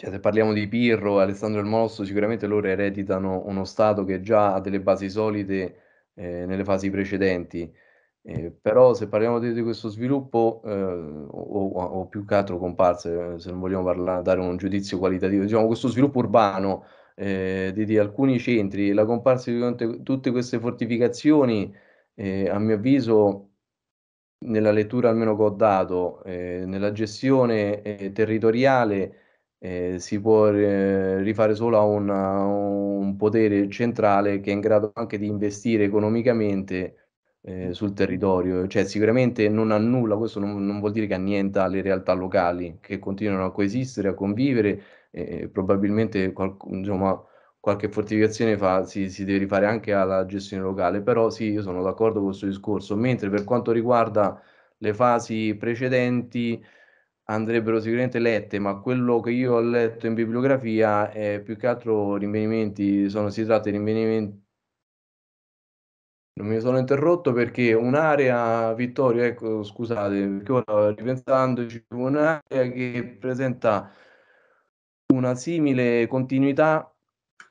cioè, se parliamo di Pirro, Alessandro del Mosso, sicuramente loro ereditano uno Stato che già ha delle basi solide eh, nelle fasi precedenti. Eh, però se parliamo di, di questo sviluppo, eh, o, o, più che altro comparse, eh, se non vogliamo parlare, dare un giudizio qualitativo, diciamo questo sviluppo urbano eh, di, di, alcuni centri, la comparsa di tutte queste fortificazioni, eh, a mio avviso, nella lettura almeno che ho dato, eh, nella gestione territoriale, si può rifare solo a una, un potere centrale che è in grado anche di investire economicamente eh, sul territorio, cioè sicuramente non ha nulla, questo non, non, vuol dire che annienta le realtà locali che continuano a coesistere, a convivere, eh, probabilmente qual, insomma, qualche fortificazione fa, si, si, deve rifare anche alla gestione locale, però sì, io sono d'accordo con questo discorso, mentre per quanto riguarda le fasi precedenti andrebbero sicuramente lette, ma quello che io ho letto in bibliografia è più che altro rinvenimenti, sono, si tratta di rinvenimenti. Non mi sono interrotto perché un'area, Vittorio, ecco, scusate, perché ora ripensandoci, un'area che presenta una simile continuità,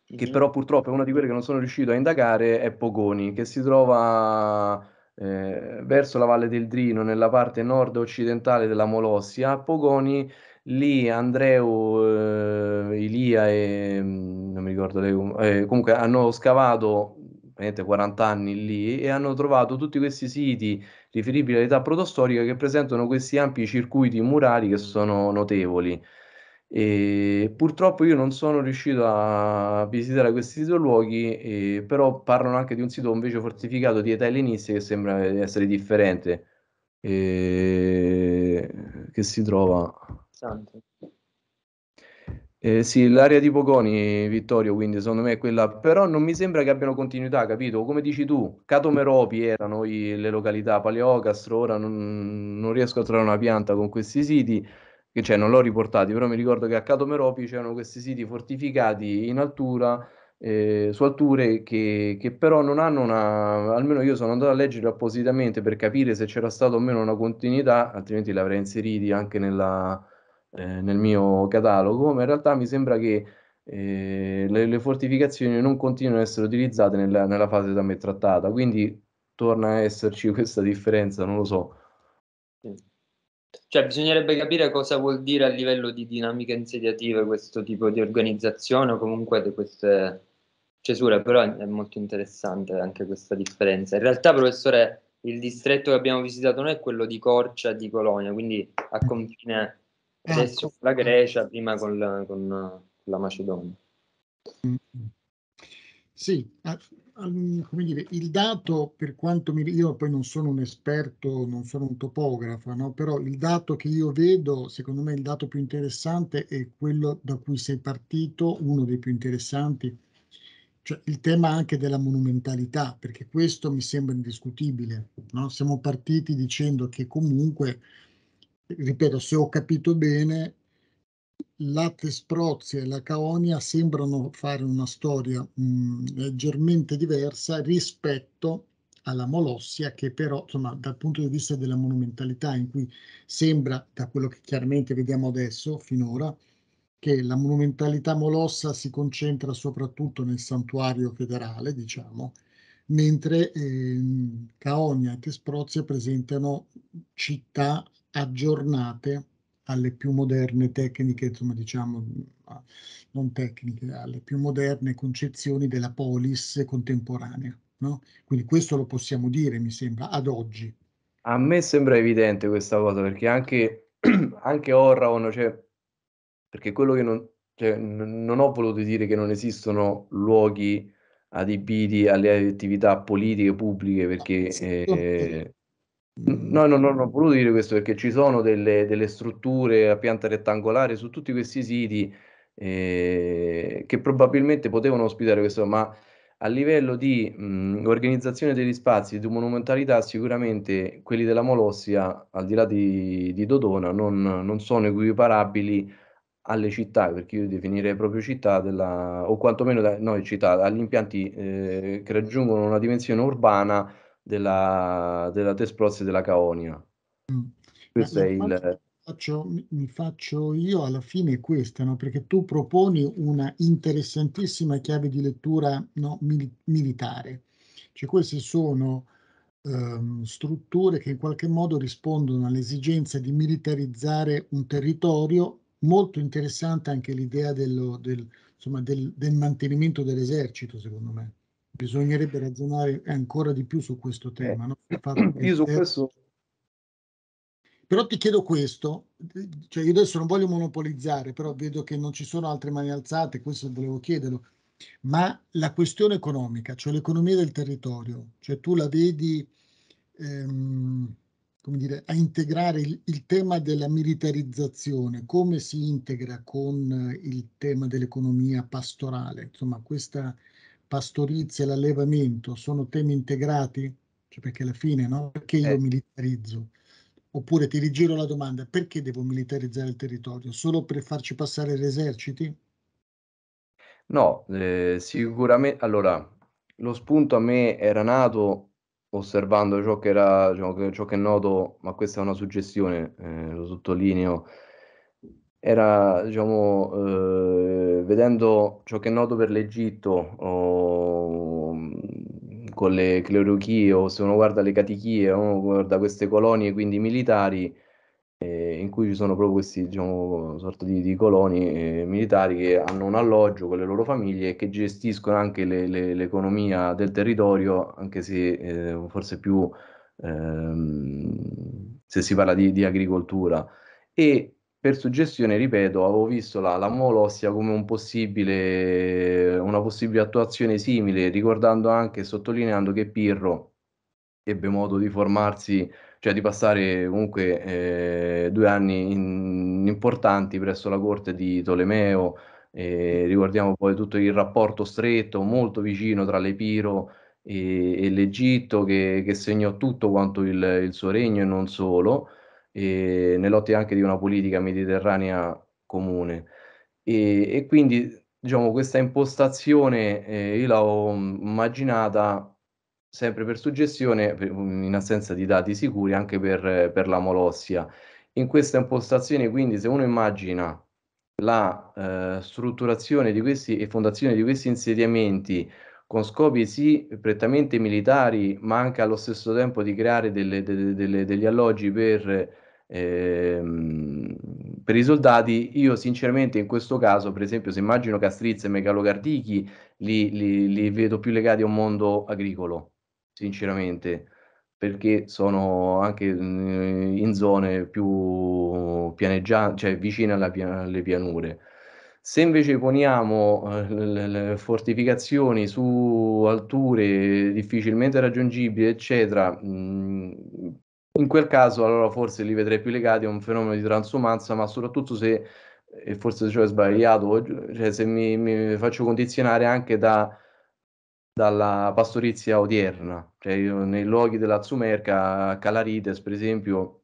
che però purtroppo è una di quelle che non sono riuscito a indagare, è Pogoni, che si trova eh, verso la Valle del Drino, nella parte nord-occidentale della Molossia. Pogoni, lì Andreu, eh, Ilia e mm, non mi ricordo, lei, eh, comunque hanno scavato 40 anni lì e hanno trovato tutti questi siti riferibili all'età protostorica che presentano questi ampi circuiti murari che sono notevoli. E purtroppo io non sono riuscito a visitare questi due luoghi, eh, però parlano anche di un sito invece fortificato di età ellenistica che sembra essere differente, eh, che si trova. Eh, sì, l'area di Pogoni, Vittorio, quindi secondo me è quella, però non mi sembra che abbiano continuità, capito? Come dici tu, Catomeropi erano i, le località, Paleocastro, ora non, non, riesco a trovare una pianta con questi siti, che cioè non l'ho riportati, però mi ricordo che a Catomeropi c'erano questi siti fortificati in altura, eh, su alture che, che, però non hanno una, almeno io sono andato a leggere appositamente per capire se c'era stata o meno una continuità, altrimenti l'avrei inseriti anche nella eh, nel mio catalogo, ma in realtà mi sembra che eh, le, le, fortificazioni non continuano ad essere utilizzate nella, nella, fase da me trattata, quindi torna a esserci questa differenza, non lo so. Cioè, bisognerebbe capire cosa vuol dire a livello di dinamica insediativa questo tipo di organizzazione o comunque di queste cesure, però è molto interessante anche questa differenza. In realtà, professore, il distretto che abbiamo visitato noi è quello di Corcia di Colonia, quindi a confine adesso con la Grecia, prima con la, con la Macedonia. Sì, come dire, il dato per quanto mi... Io poi non sono un esperto, non sono un topografo, no? però il dato che io vedo, secondo me il dato più interessante è quello da cui sei partito, uno dei più interessanti, cioè il tema anche della monumentalità, perché questo mi sembra indiscutibile. No? Siamo partiti dicendo che comunque, ripeto, se ho capito bene, la Tesprozia e la Caonia sembrano fare una storia mh, mm, leggermente diversa rispetto alla Molossia che però insomma dal punto di vista della monumentalità in cui sembra da quello che chiaramente vediamo adesso finora che la monumentalità molossa si concentra soprattutto nel santuario federale, diciamo, mentre eh, Caonia e Tesprozia presentano città aggiornate alle più moderne tecniche, insomma diciamo non tecniche, alle più moderne concezioni della polis contemporanea. No? Quindi questo lo possiamo dire, mi sembra, ad oggi. A me sembra evidente questa cosa, perché anche, anche Orraon, cioè, perché quello che non, cioè, non ho voluto dire che non esistono luoghi adibiti alle attività politiche pubbliche, perché eh, No, no, no, non ho voluto dire questo perché ci sono delle, delle strutture a pianta rettangolare su tutti questi siti eh, che probabilmente potevano ospitare questo, ma a livello di mh, organizzazione degli spazi, di monumentalità, sicuramente quelli della Molossia, al di là di, di Dodona, non, non sono equiparabili alle città, perché io definirei proprio città, della, o quantomeno da, no, città, agli impianti eh, che raggiungono una dimensione urbana della, della Tesprozia e della Caonia. Mm. Questo è il... Faccio, mi faccio io alla fine questa, no? perché tu proponi una interessantissima chiave di lettura no, mil militare. Cioè queste sono um, strutture che in qualche modo rispondono all'esigenza di militarizzare un territorio. Molto interessante anche l'idea dello, del, insomma, del, del mantenimento dell'esercito, secondo me bisognerebbe ragionare ancora di più su questo tema. No? Io su questo... Però ti chiedo questo, cioè io adesso non voglio monopolizzare, però vedo che non ci sono altre mani alzate, questo volevo chiederlo, ma la questione economica, cioè l'economia del territorio, cioè tu la vedi ehm, come dire, a integrare il, il, tema della militarizzazione, come si integra con il tema dell'economia pastorale, insomma questa pastorizia e l'allevamento sono temi integrati? Cioè perché alla fine, no? Perché io eh. militarizzo? Oppure ti rigiro la domanda, perché devo militarizzare il territorio? Solo per farci passare gli eserciti? No, eh, sicuramente. Allora, lo spunto a me era nato osservando ciò che era, diciamo, ciò che è noto, ma questa è una suggestione, eh, lo sottolineo, era, diciamo, eh, vedendo ciò che è noto per l'Egitto o, con le clerochie o se uno guarda le catechie, uno guarda queste colonie quindi militari eh, in cui ci sono proprio questi, diciamo, sorta di, di colonie eh, militari che hanno un alloggio con le loro famiglie e che gestiscono anche le, le, l'economia del territorio, anche se eh, forse più ehm, se si parla di, di agricoltura. E per suggestione, ripeto, avevo visto la, la Molossia come un possibile, una possibile attuazione simile, ricordando anche e sottolineando che Pirro ebbe modo di formarsi, cioè di passare comunque eh, due anni in, importanti presso la corte di Tolomeo. Eh, ricordiamo poi tutto il rapporto stretto, molto vicino tra l'Epiro e, e l'Egitto, che, che, segnò tutto quanto il, il suo regno e non solo nell'ottica anche di una politica mediterranea comune. E, e quindi diciamo, questa impostazione eh, io l'ho immaginata sempre per suggestione, per, in assenza di dati sicuri, anche per, per la Molossia. In questa impostazione, quindi, se uno immagina la eh, strutturazione di questi e fondazione di questi insediamenti con scopi sì prettamente militari, ma anche allo stesso tempo di creare delle, delle, delle, degli alloggi per, ehm, per, i soldati, io sinceramente in questo caso, per esempio, se immagino Castrizze e Megalocardichi, li, li, li vedo più legati a un mondo agricolo, sinceramente perché sono anche in zone più pianeggianti, cioè vicine alle pianure. Se invece poniamo eh, le, le fortificazioni su alture difficilmente raggiungibili, eccetera, mh, in quel caso allora forse li vedrei più legati a un fenomeno di transumanza, ma soprattutto se, e forse ciò è sbagliato, cioè se mi, mi faccio condizionare anche da, dalla pastorizia odierna, cioè io, nei luoghi della Zumerca, a Calarites per esempio,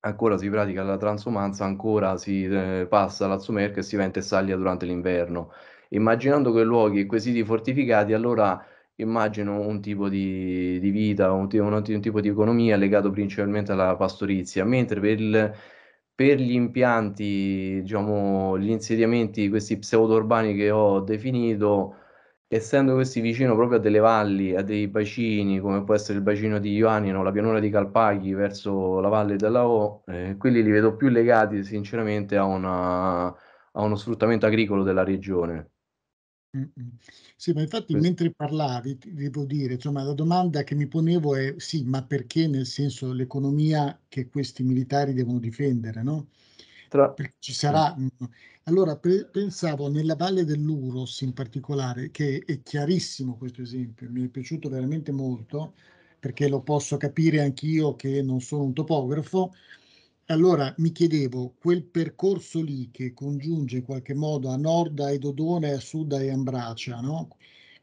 ancora si pratica la transumanza, ancora si eh, passa la Zumerca e si va in Tessaglia durante l'inverno. Immaginando quei luoghi, quei siti fortificati, allora immagino un tipo di, di vita, un, un, un, tipo di economia legato principalmente alla pastorizia, mentre per, il, per gli impianti, diciamo, gli insediamenti, questi pseudo-urbani che ho definito, essendo questi vicino proprio a delle valli, a dei bacini, come può essere il bacino di Ioannino, la pianura di Calpaghi verso la valle della O, eh, quelli li vedo più legati sinceramente a, una, a uno sfruttamento agricolo della regione. Sì, ma infatti Questo. mentre parlavi, ti devo dire, insomma, la domanda che mi ponevo è sì, ma perché nel senso l'economia che questi militari devono difendere, no? Tra... Perché ci sarà... Allora, pe- pensavo nella Valle dell'Uros in particolare, che è chiarissimo questo esempio, mi è piaciuto veramente molto, perché lo posso capire anch'io che non sono un topografo, allora mi chiedevo, quel percorso lì che congiunge in qualche modo a nord a Edodone e a sud a Ambracia, no?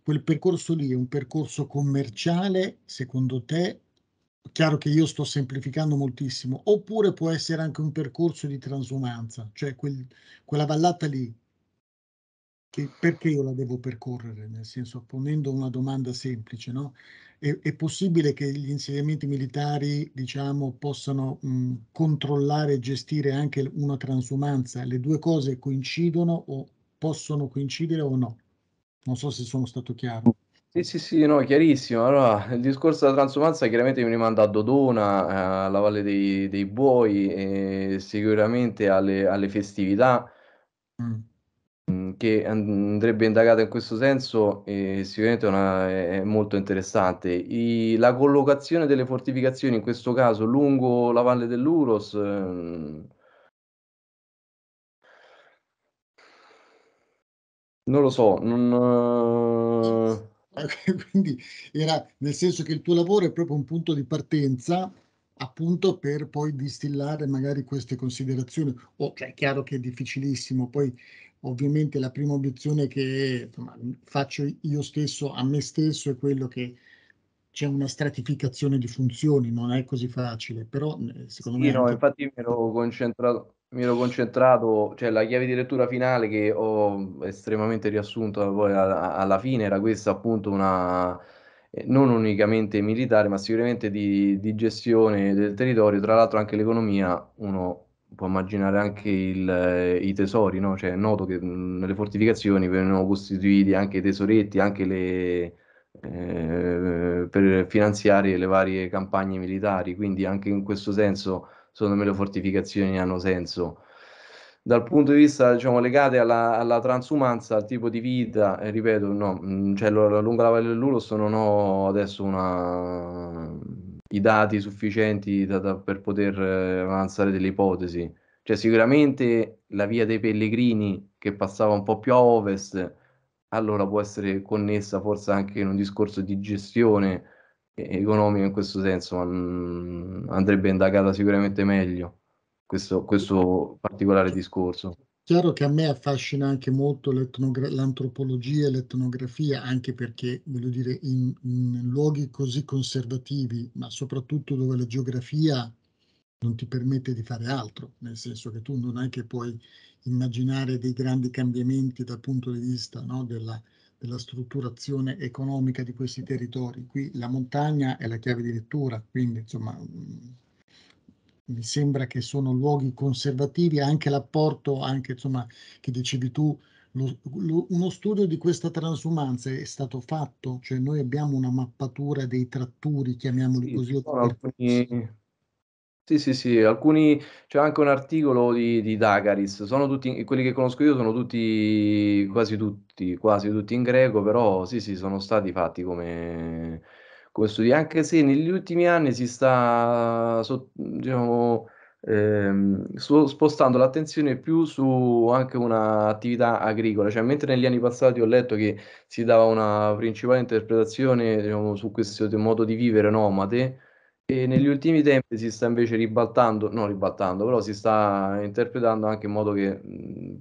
Quel percorso lì è un percorso commerciale, secondo te? Chiaro che io sto semplificando moltissimo, oppure può essere anche un percorso di transumanza, cioè quel, quella vallata lì, che, perché io la devo percorrere? Nel senso, ponendo una domanda semplice, no? È, è possibile che gli insediamenti militari, diciamo, possano mh, controllare e gestire anche una transumanza? Le due cose coincidono o possono coincidere o no? Non so se sono stato chiaro. Sì, sì, sì, no, chiarissimo. Allora, il discorso della transumanza chiaramente mi rimanda a Dodona, eh, alla Valle dei, dei Buoi e sicuramente alle, alle festività. Mm che andrebbe indagata in questo senso e sicuramente una, è molto interessante. I, la collocazione delle fortificazioni, in questo caso lungo la valle dell'Uros, ehm, non lo so, non... Quindi era nel senso che il tuo lavoro è proprio un punto di partenza appunto per poi distillare magari queste considerazioni. Oh, cioè, è chiaro che è difficilissimo, poi ovviamente la prima obiezione che insomma, faccio io stesso a me stesso è quello che c'è una stratificazione di funzioni, non è così facile, però eh, secondo sì, me... No, infatti mi ero concentrato, mi ero concentrato, cioè la chiave di lettura finale che ho estremamente riassunto poi alla fine era questa appunto una eh, non unicamente militare, ma sicuramente di, di gestione del territorio, tra l'altro anche l'economia, uno può immaginare anche il, eh, i tesori, no? Cioè, è noto che mh, nelle fortificazioni vengono costituiti anche i tesoretti, anche le, eh, per finanziare le varie campagne militari, quindi anche in questo senso, secondo me, le fortificazioni hanno senso. Dal punto di vista, diciamo, legate alla, alla transumanza, al tipo di vita, eh, ripeto, no, mh, cioè, lungo la Valle dell'Uros non ho adesso una i dati sufficienti da, da, per poter eh, avanzare delle ipotesi. Cioè, sicuramente la via dei Pellegrini che passava un po' più a ovest, allora può essere connessa forse anche in un discorso di gestione economica in questo senso, ma mh, andrebbe indagata sicuramente meglio questo, questo particolare discorso. Chiaro che a me affascina anche molto l'antropologia e l'etnografia, anche perché, voglio dire, in, in, luoghi così conservativi, ma soprattutto dove la geografia non ti permette di fare altro, nel senso che tu non è che puoi immaginare dei grandi cambiamenti dal punto di vista no, della, della strutturazione economica di questi territori. Qui la montagna è la chiave di lettura, quindi insomma mi sembra che sono luoghi conservativi, anche l'apporto, anche insomma, che dicevi tu, lo, lo, uno studio di questa transumanza è stato fatto, cioè noi abbiamo una mappatura dei tratturi, chiamiamoli sì, così. Alcuni... Sì, sì, sì, alcuni c'è anche un articolo di, di Dagaris, sono tutti, quelli che conosco io sono tutti, quasi tutti, quasi tutti in greco, però sì, sì, sono stati fatti come, come studi, anche se negli ultimi anni si sta, so, diciamo, ehm, spostando l'attenzione più su anche un'attività agricola, cioè mentre negli anni passati ho letto che si dava una principale interpretazione, diciamo, su questo modo di vivere nomade, e negli ultimi tempi si sta invece ribaltando, non ribaltando, però si sta interpretando anche in modo che,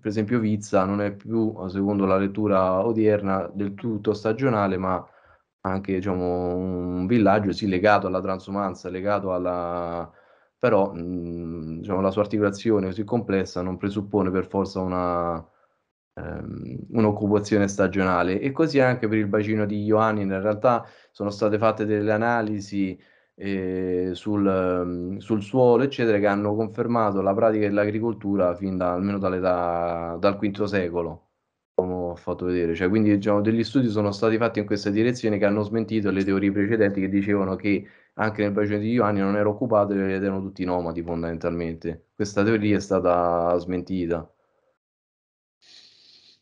per esempio, Vizza non è più, secondo la lettura odierna, del tutto stagionale, ma anche diciamo, un villaggio sì, legato alla transumanza, legato alla... però mh, diciamo, la sua articolazione così complessa non presuppone per forza una, ehm, un'occupazione stagionale. E così anche per il bacino di Ioannina, in realtà sono state fatte delle analisi eh, sul, sul, suolo, eccetera, che hanno confermato la pratica dell'agricoltura fin da, almeno dal V secolo, ho fatto vedere. Cioè, quindi diciamo, degli studi sono stati fatti in questa direzione che hanno smentito le teorie precedenti che dicevano che anche nel bacino di Ioanni non era occupato ed erano tutti nomadi fondamentalmente. Questa teoria è stata smentita.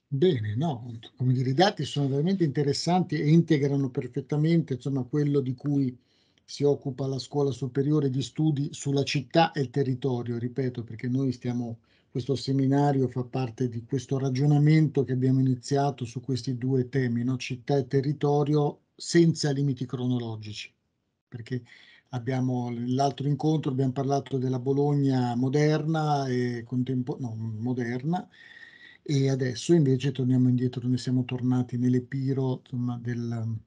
Bene, no, come dire, i dati sono veramente interessanti e integrano perfettamente insomma, quello di cui si occupa la scuola superiore di studi sulla città e il territorio, ripeto, perché noi stiamo, questo seminario fa parte di questo ragionamento che abbiamo iniziato su questi due temi, no? città e territorio senza limiti cronologici, perché abbiamo l'altro incontro, abbiamo parlato della Bologna moderna e contemporanea, no, moderna, e adesso invece torniamo indietro, ne siamo tornati nell'epiro del,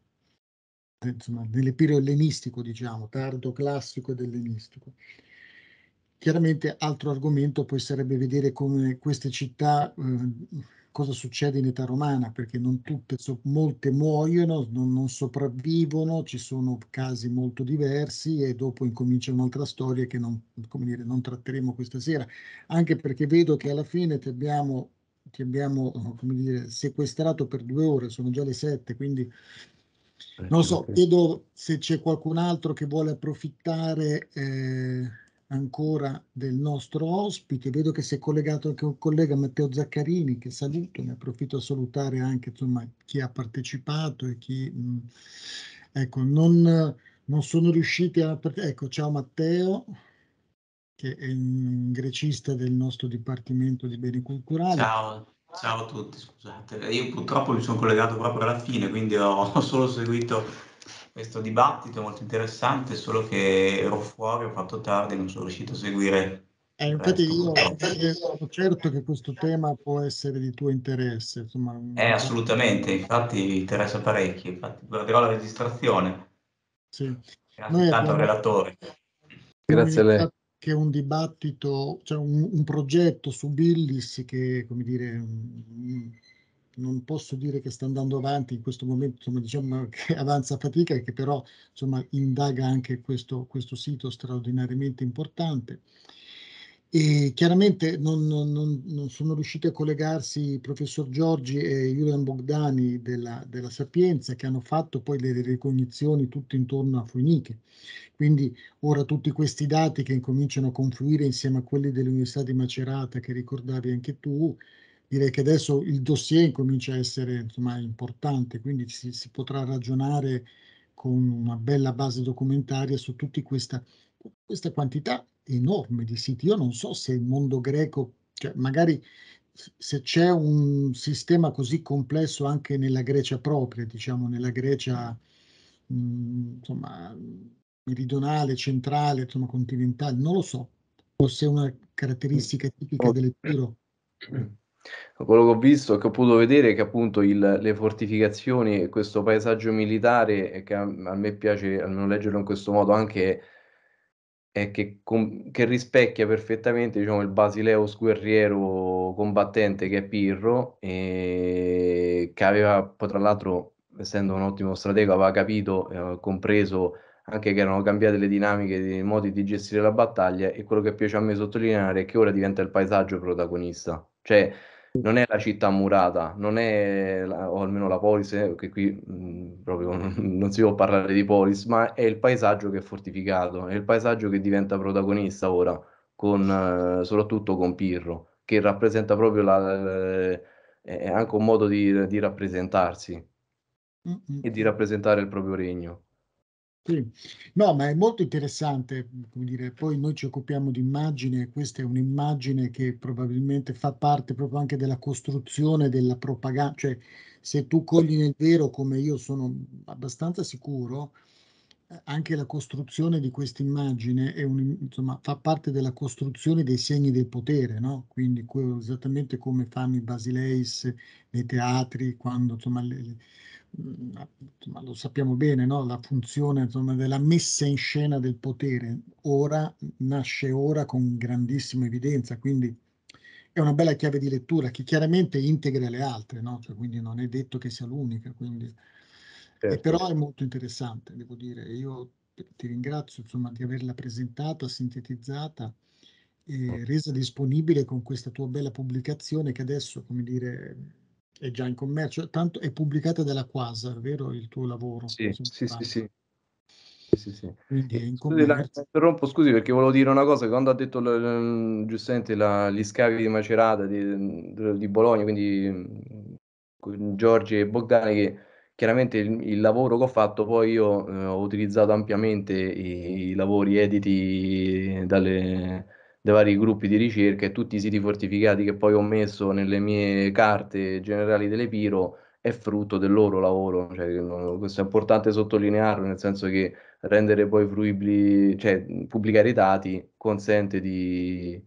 insomma, dell'epiro ellenistico, diciamo, tardo classico ed ellenistico. Chiaramente altro argomento poi sarebbe vedere come queste città, eh, cosa succede in età romana, perché non tutte, so, molte muoiono, non, non, sopravvivono, ci sono casi molto diversi e dopo incomincia un'altra storia che non, dire, non tratteremo questa sera, anche perché vedo che alla fine ti abbiamo, ti abbiamo dire, sequestrato per due ore, sono già le sette, quindi non so, vedo se c'è qualcun altro che vuole approfittare eh, ancora del nostro ospite. Vedo che si è collegato anche un collega Matteo Zaccarini, che saluto, ne approfitto a salutare anche insomma, chi ha partecipato e chi... Mh, mm, ecco, non, non sono riusciti a... Ecco, ciao Matteo, che è un grecista del nostro Dipartimento di Beni Culturali. Ciao. Ciao a tutti, scusate. Io purtroppo mi sono collegato proprio alla fine, quindi ho, ho solo seguito questo dibattito molto interessante, solo che ero fuori, ho fatto tardi, e non sono riuscito a seguire. Eh, infatti io sono certo che questo tema può essere di tuo interesse. Insomma, eh, assolutamente, infatti interessa parecchio, infatti guarderò la registrazione. Sì. Grazie tanto al relatore. Grazie a lei che un dibattito, cioè un, un progetto su Billis che, come dire, non posso dire che sta andando avanti in questo momento, insomma, diciamo che avanza fatica e che però insomma, indaga anche questo, questo sito straordinariamente importante. E chiaramente non, non, non, sono riusciti a collegarsi il professor Giorgi e Julian Bogdani della, della, Sapienza che hanno fatto poi le ricognizioni tutto intorno a Foiniche. Quindi ora tutti questi dati che incominciano a confluire insieme a quelli dell'Università di Macerata che ricordavi anche tu, direi che adesso il dossier comincia a essere insomma, importante, quindi si, si potrà ragionare con una bella base documentaria su tutta questa, questa quantità enorme di siti. Io non so se il mondo greco, cioè magari se c'è un sistema così complesso anche nella Grecia propria, diciamo nella Grecia mh, mm, insomma, meridionale, centrale, insomma continentale, non lo so, o se è una caratteristica tipica dell'Epiro. Quello che ho visto, che ho potuto vedere, è che appunto il, le fortificazioni, questo paesaggio militare, che a, a me piace almeno leggerlo in questo modo, anche e che, com- che rispecchia perfettamente diciamo, il Basileus guerriero combattente che è Pirro, e che aveva poi tra l'altro, essendo un ottimo stratego, aveva capito, eh, compreso anche che erano cambiate le dinamiche, i modi di gestire la battaglia e quello che piace a me sottolineare è che ora diventa il paesaggio protagonista, cioè non è la città murata, non è, la, o almeno la polis, eh, che qui mh, proprio non si può parlare di polis, ma è il paesaggio che è fortificato, è il paesaggio che diventa protagonista ora, con, eh, soprattutto con Pirro, che rappresenta proprio la, eh, è anche un modo di, di rappresentarsi mm-hmm. e di rappresentare il proprio regno. Sì. No, ma è molto interessante, come dire, poi noi ci occupiamo di immagine, questa è un'immagine che probabilmente fa parte proprio anche della costruzione della propaganda, cioè se tu cogli nel vero, come io sono abbastanza sicuro, anche la costruzione di questa immagine fa parte della costruzione dei segni del potere, no? Quindi esattamente come fanno i basileis nei teatri, quando insomma, le, lo sappiamo bene, no? la funzione insomma, della messa in scena del potere ora nasce ora con grandissima evidenza, quindi è una bella chiave di lettura che chiaramente integra le altre, no? cioè, quindi non è detto che sia l'unica, quindi... certo. però è molto interessante, devo dire. Io ti ringrazio insomma, di averla presentata, sintetizzata e resa disponibile con questa tua bella pubblicazione che adesso, come dire, è già in commercio, tanto è pubblicata dalla Quasar, vero il tuo lavoro? Sì, sì, sì, sì. Sì, sì. Quindi scusi, la, interrompo, scusi perché volevo dire una cosa, quando ha detto l, giustamente la, gli scavi di Macerata di, di Bologna, quindi Giorgi e Bogdani, che chiaramente il, il, lavoro che ho fatto, poi io eh, ho utilizzato ampiamente i, i lavori editi dalle, dai vari gruppi di ricerca e tutti i siti fortificati che poi ho messo nelle mie carte generali delle Piro è frutto del loro lavoro, cioè, questo è importante sottolinearlo, nel senso che rendere poi fruibili, cioè pubblicare i dati consente di,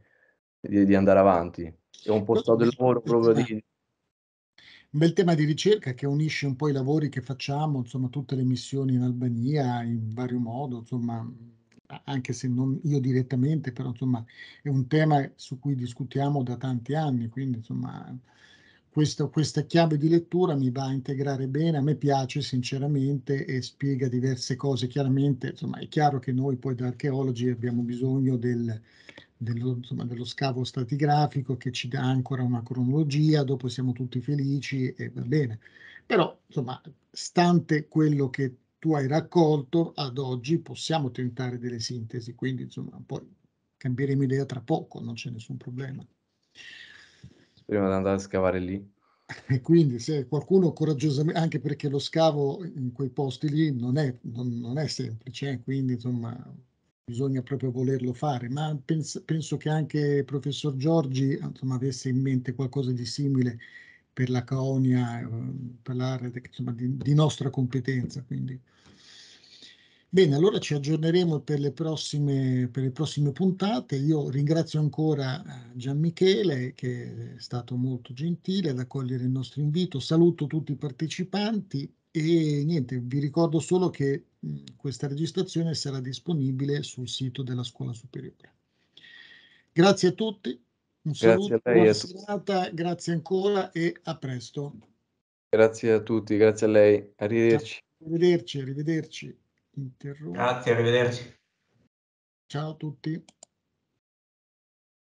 di, di andare avanti. È un posto del lavoro proprio di... Un bel tema di ricerca che unisce un po' i lavori che facciamo, insomma, tutte le missioni in Albania in vario modo, insomma, anche se non io direttamente, però insomma è un tema su cui discutiamo da tanti anni, quindi insomma questo, questa chiave di lettura mi va a integrare bene, a me piace sinceramente e spiega diverse cose. Chiaramente insomma è chiaro che noi poi da archeologi abbiamo bisogno del, dello, insomma, dello scavo stratigrafico che ci dà ancora una cronologia, dopo siamo tutti felici e va bene. Però insomma stante quello che tu hai raccolto ad oggi possiamo tentare delle sintesi, quindi insomma poi cambieremo idea tra poco, non c'è nessun problema. Speriamo di andare a scavare lì. E quindi se qualcuno coraggiosamente, anche perché lo scavo in quei posti lì non è, non, non è semplice, eh? quindi insomma bisogna proprio volerlo fare, ma penso, penso che anche il professor Giorgi insomma, avesse in mente qualcosa di simile per la Caonia, eh, per l'area di, di, nostra competenza. Quindi. Bene, allora ci aggiorneremo per le, prossime, per le prossime puntate. Io ringrazio ancora eh, Gian Michele che è stato molto gentile ad accogliere il nostro invito. Saluto tutti i partecipanti e niente, vi ricordo solo che questa registrazione sarà disponibile sul sito della scuola superiore. Grazie a tutti. Un saluto, grazie a lei. Buona serata, grazie ancora e a presto. Grazie a tutti, grazie a lei. Arrivederci. Arrivederci, arrivederci. Interrompo. Grazie, arrivederci. Ciao a tutti.